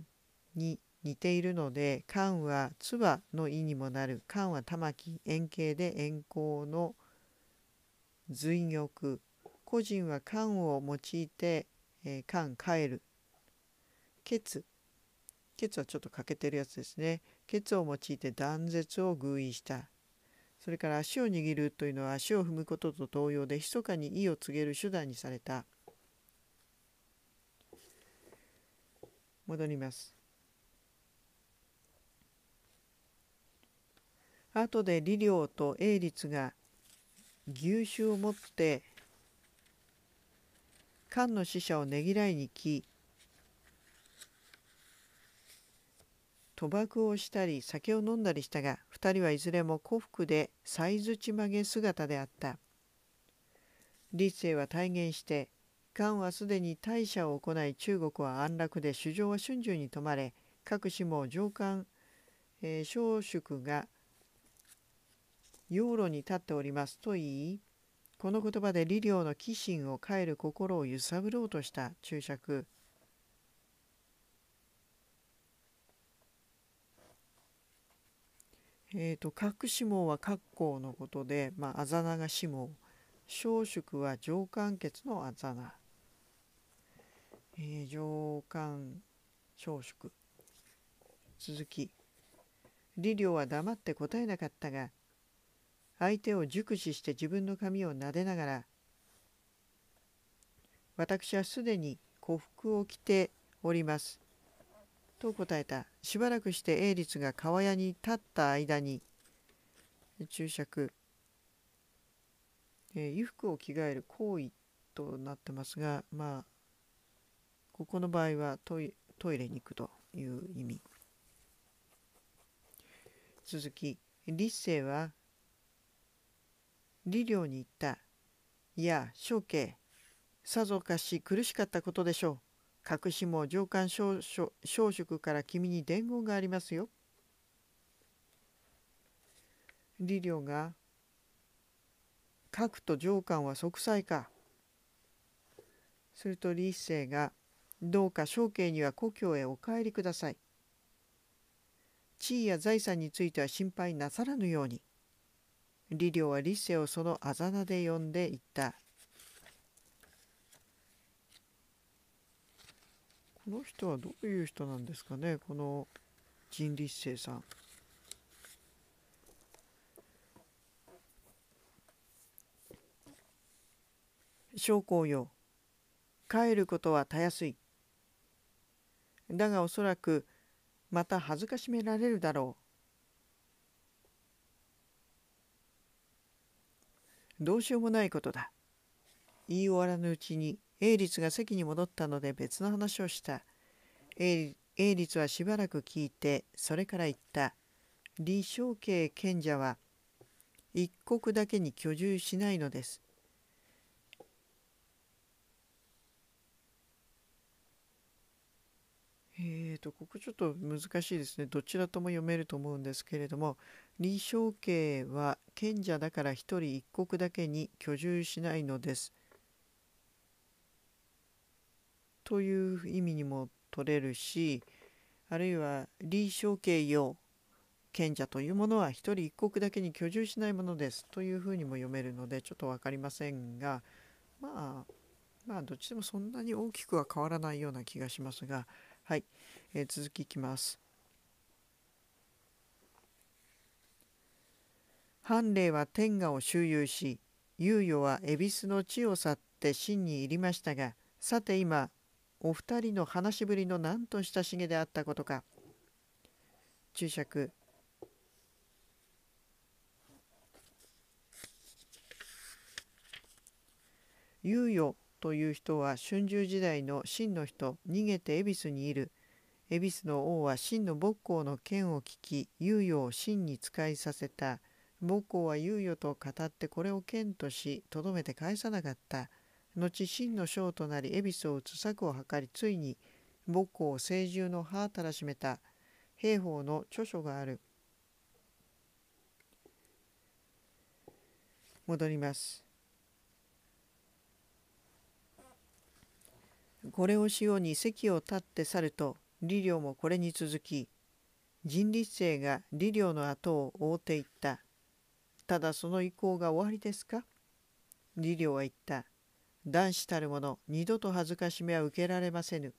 に似ているので漢は唾の意にもなる。漢は玉木円形で円光の随玉。個人は漢を用いて、えー、帰る。ケツ。ケツはちょっと欠けてるやつですね。ケツを用いて断絶を寓意した。それから足を握るというのは足を踏むことと同様で密かに意を告げる手段にされた。戻ります。後で李陵と英律が牛種を持って漢の使者をねぎらいに来賭博をしたり酒を飲んだりしたが2人はいずれも古服で才槌曲げ姿であった。立政は体現して漢はすでに大社を行い中国は安楽で主情は春秋に止まれ各種も上官、えー、小宿が養路に立っておりますと言いこの言葉で李陵の寄進を帰る心を揺さぶろうとした注釈。えーと、角子毛は格好のことで、まあ、あざなが子毛小宿は上関血のあざな、えー、上関小宿続き。李陵は黙って答えなかったが相手を熟知して自分の髪を撫でながら私はすでに呉服を着ておりますと答えた。しばらくして英律が川屋に立った間に注釈、えー、衣服を着替える行為となってますがまあここの場合はトイトイレに行くという意味。続き立世は李陵に言った。いや、小慶、さぞかし苦しかったことでしょう。隠しも上官小宿から君に伝言がありますよ。李陵が、核と上官は息災か。すると李一世が、どうか小慶には故郷へお帰りください。地位や財産については心配なさらぬように。李陵は李世をそのあざ名で呼んでいった。この人はどういう人なんですかねこの陳立生さん。将校よ。帰ることはたやすい。だがおそらくまた恥ずかしめられるだろう。どうしようもないことだ。言い終わらぬうちに英律が席に戻ったので別の話をした。英律はしばらく聞いてそれから言った。李承慶賢者は一国だけに居住しないのです。えーと、ここちょっと難しいですね。どちらとも読めると思うんですけれども、李承慶は賢者だから一人一国だけに居住しないのです。という意味にも取れるし、あるいは李承慶よ賢者というものは一人一国だけに居住しないものですというふうにも読めるのでちょっと分かりませんがまあまあどっちでもそんなに大きくは変わらないような気がしますがはい、えー、続きいきます。藩霊は天下を周遊し猶予は恵比寿の地を去って真に入りましたがさて今お二人の話しぶりの何と親しげであったことか。注釈。猶予という人は春秋時代の真の人逃げて恵比寿にいる。恵比寿の王は真の母校の剣を聞き猶予を真に使いさせた。母校は猶予と語ってこれを剣としとどめて返さなかった。後真の将となり恵比寿を打つ策を図りついに母校を聖獣の歯たらしめた。兵法の著書がある。戻ります。これをしように席を立って去ると李陵もこれに続き人律生が李陵の後を追っていった。ただその意向が終わりですか？李陵は言った。男子たる者二度と恥ずかしめは受けられませぬ。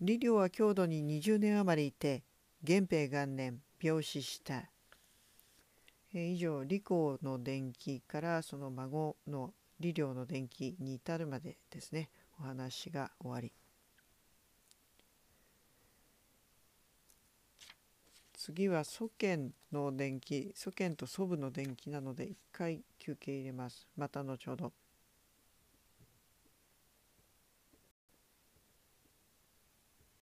李陵は郷土に20年余りいて元平元年病死した。以上李光の伝記からその孫の理量の伝記に至るまでですね。お話が終わり。次は祖権の電気祖権と祖父の電気なので一回休憩入れます。また後ほど。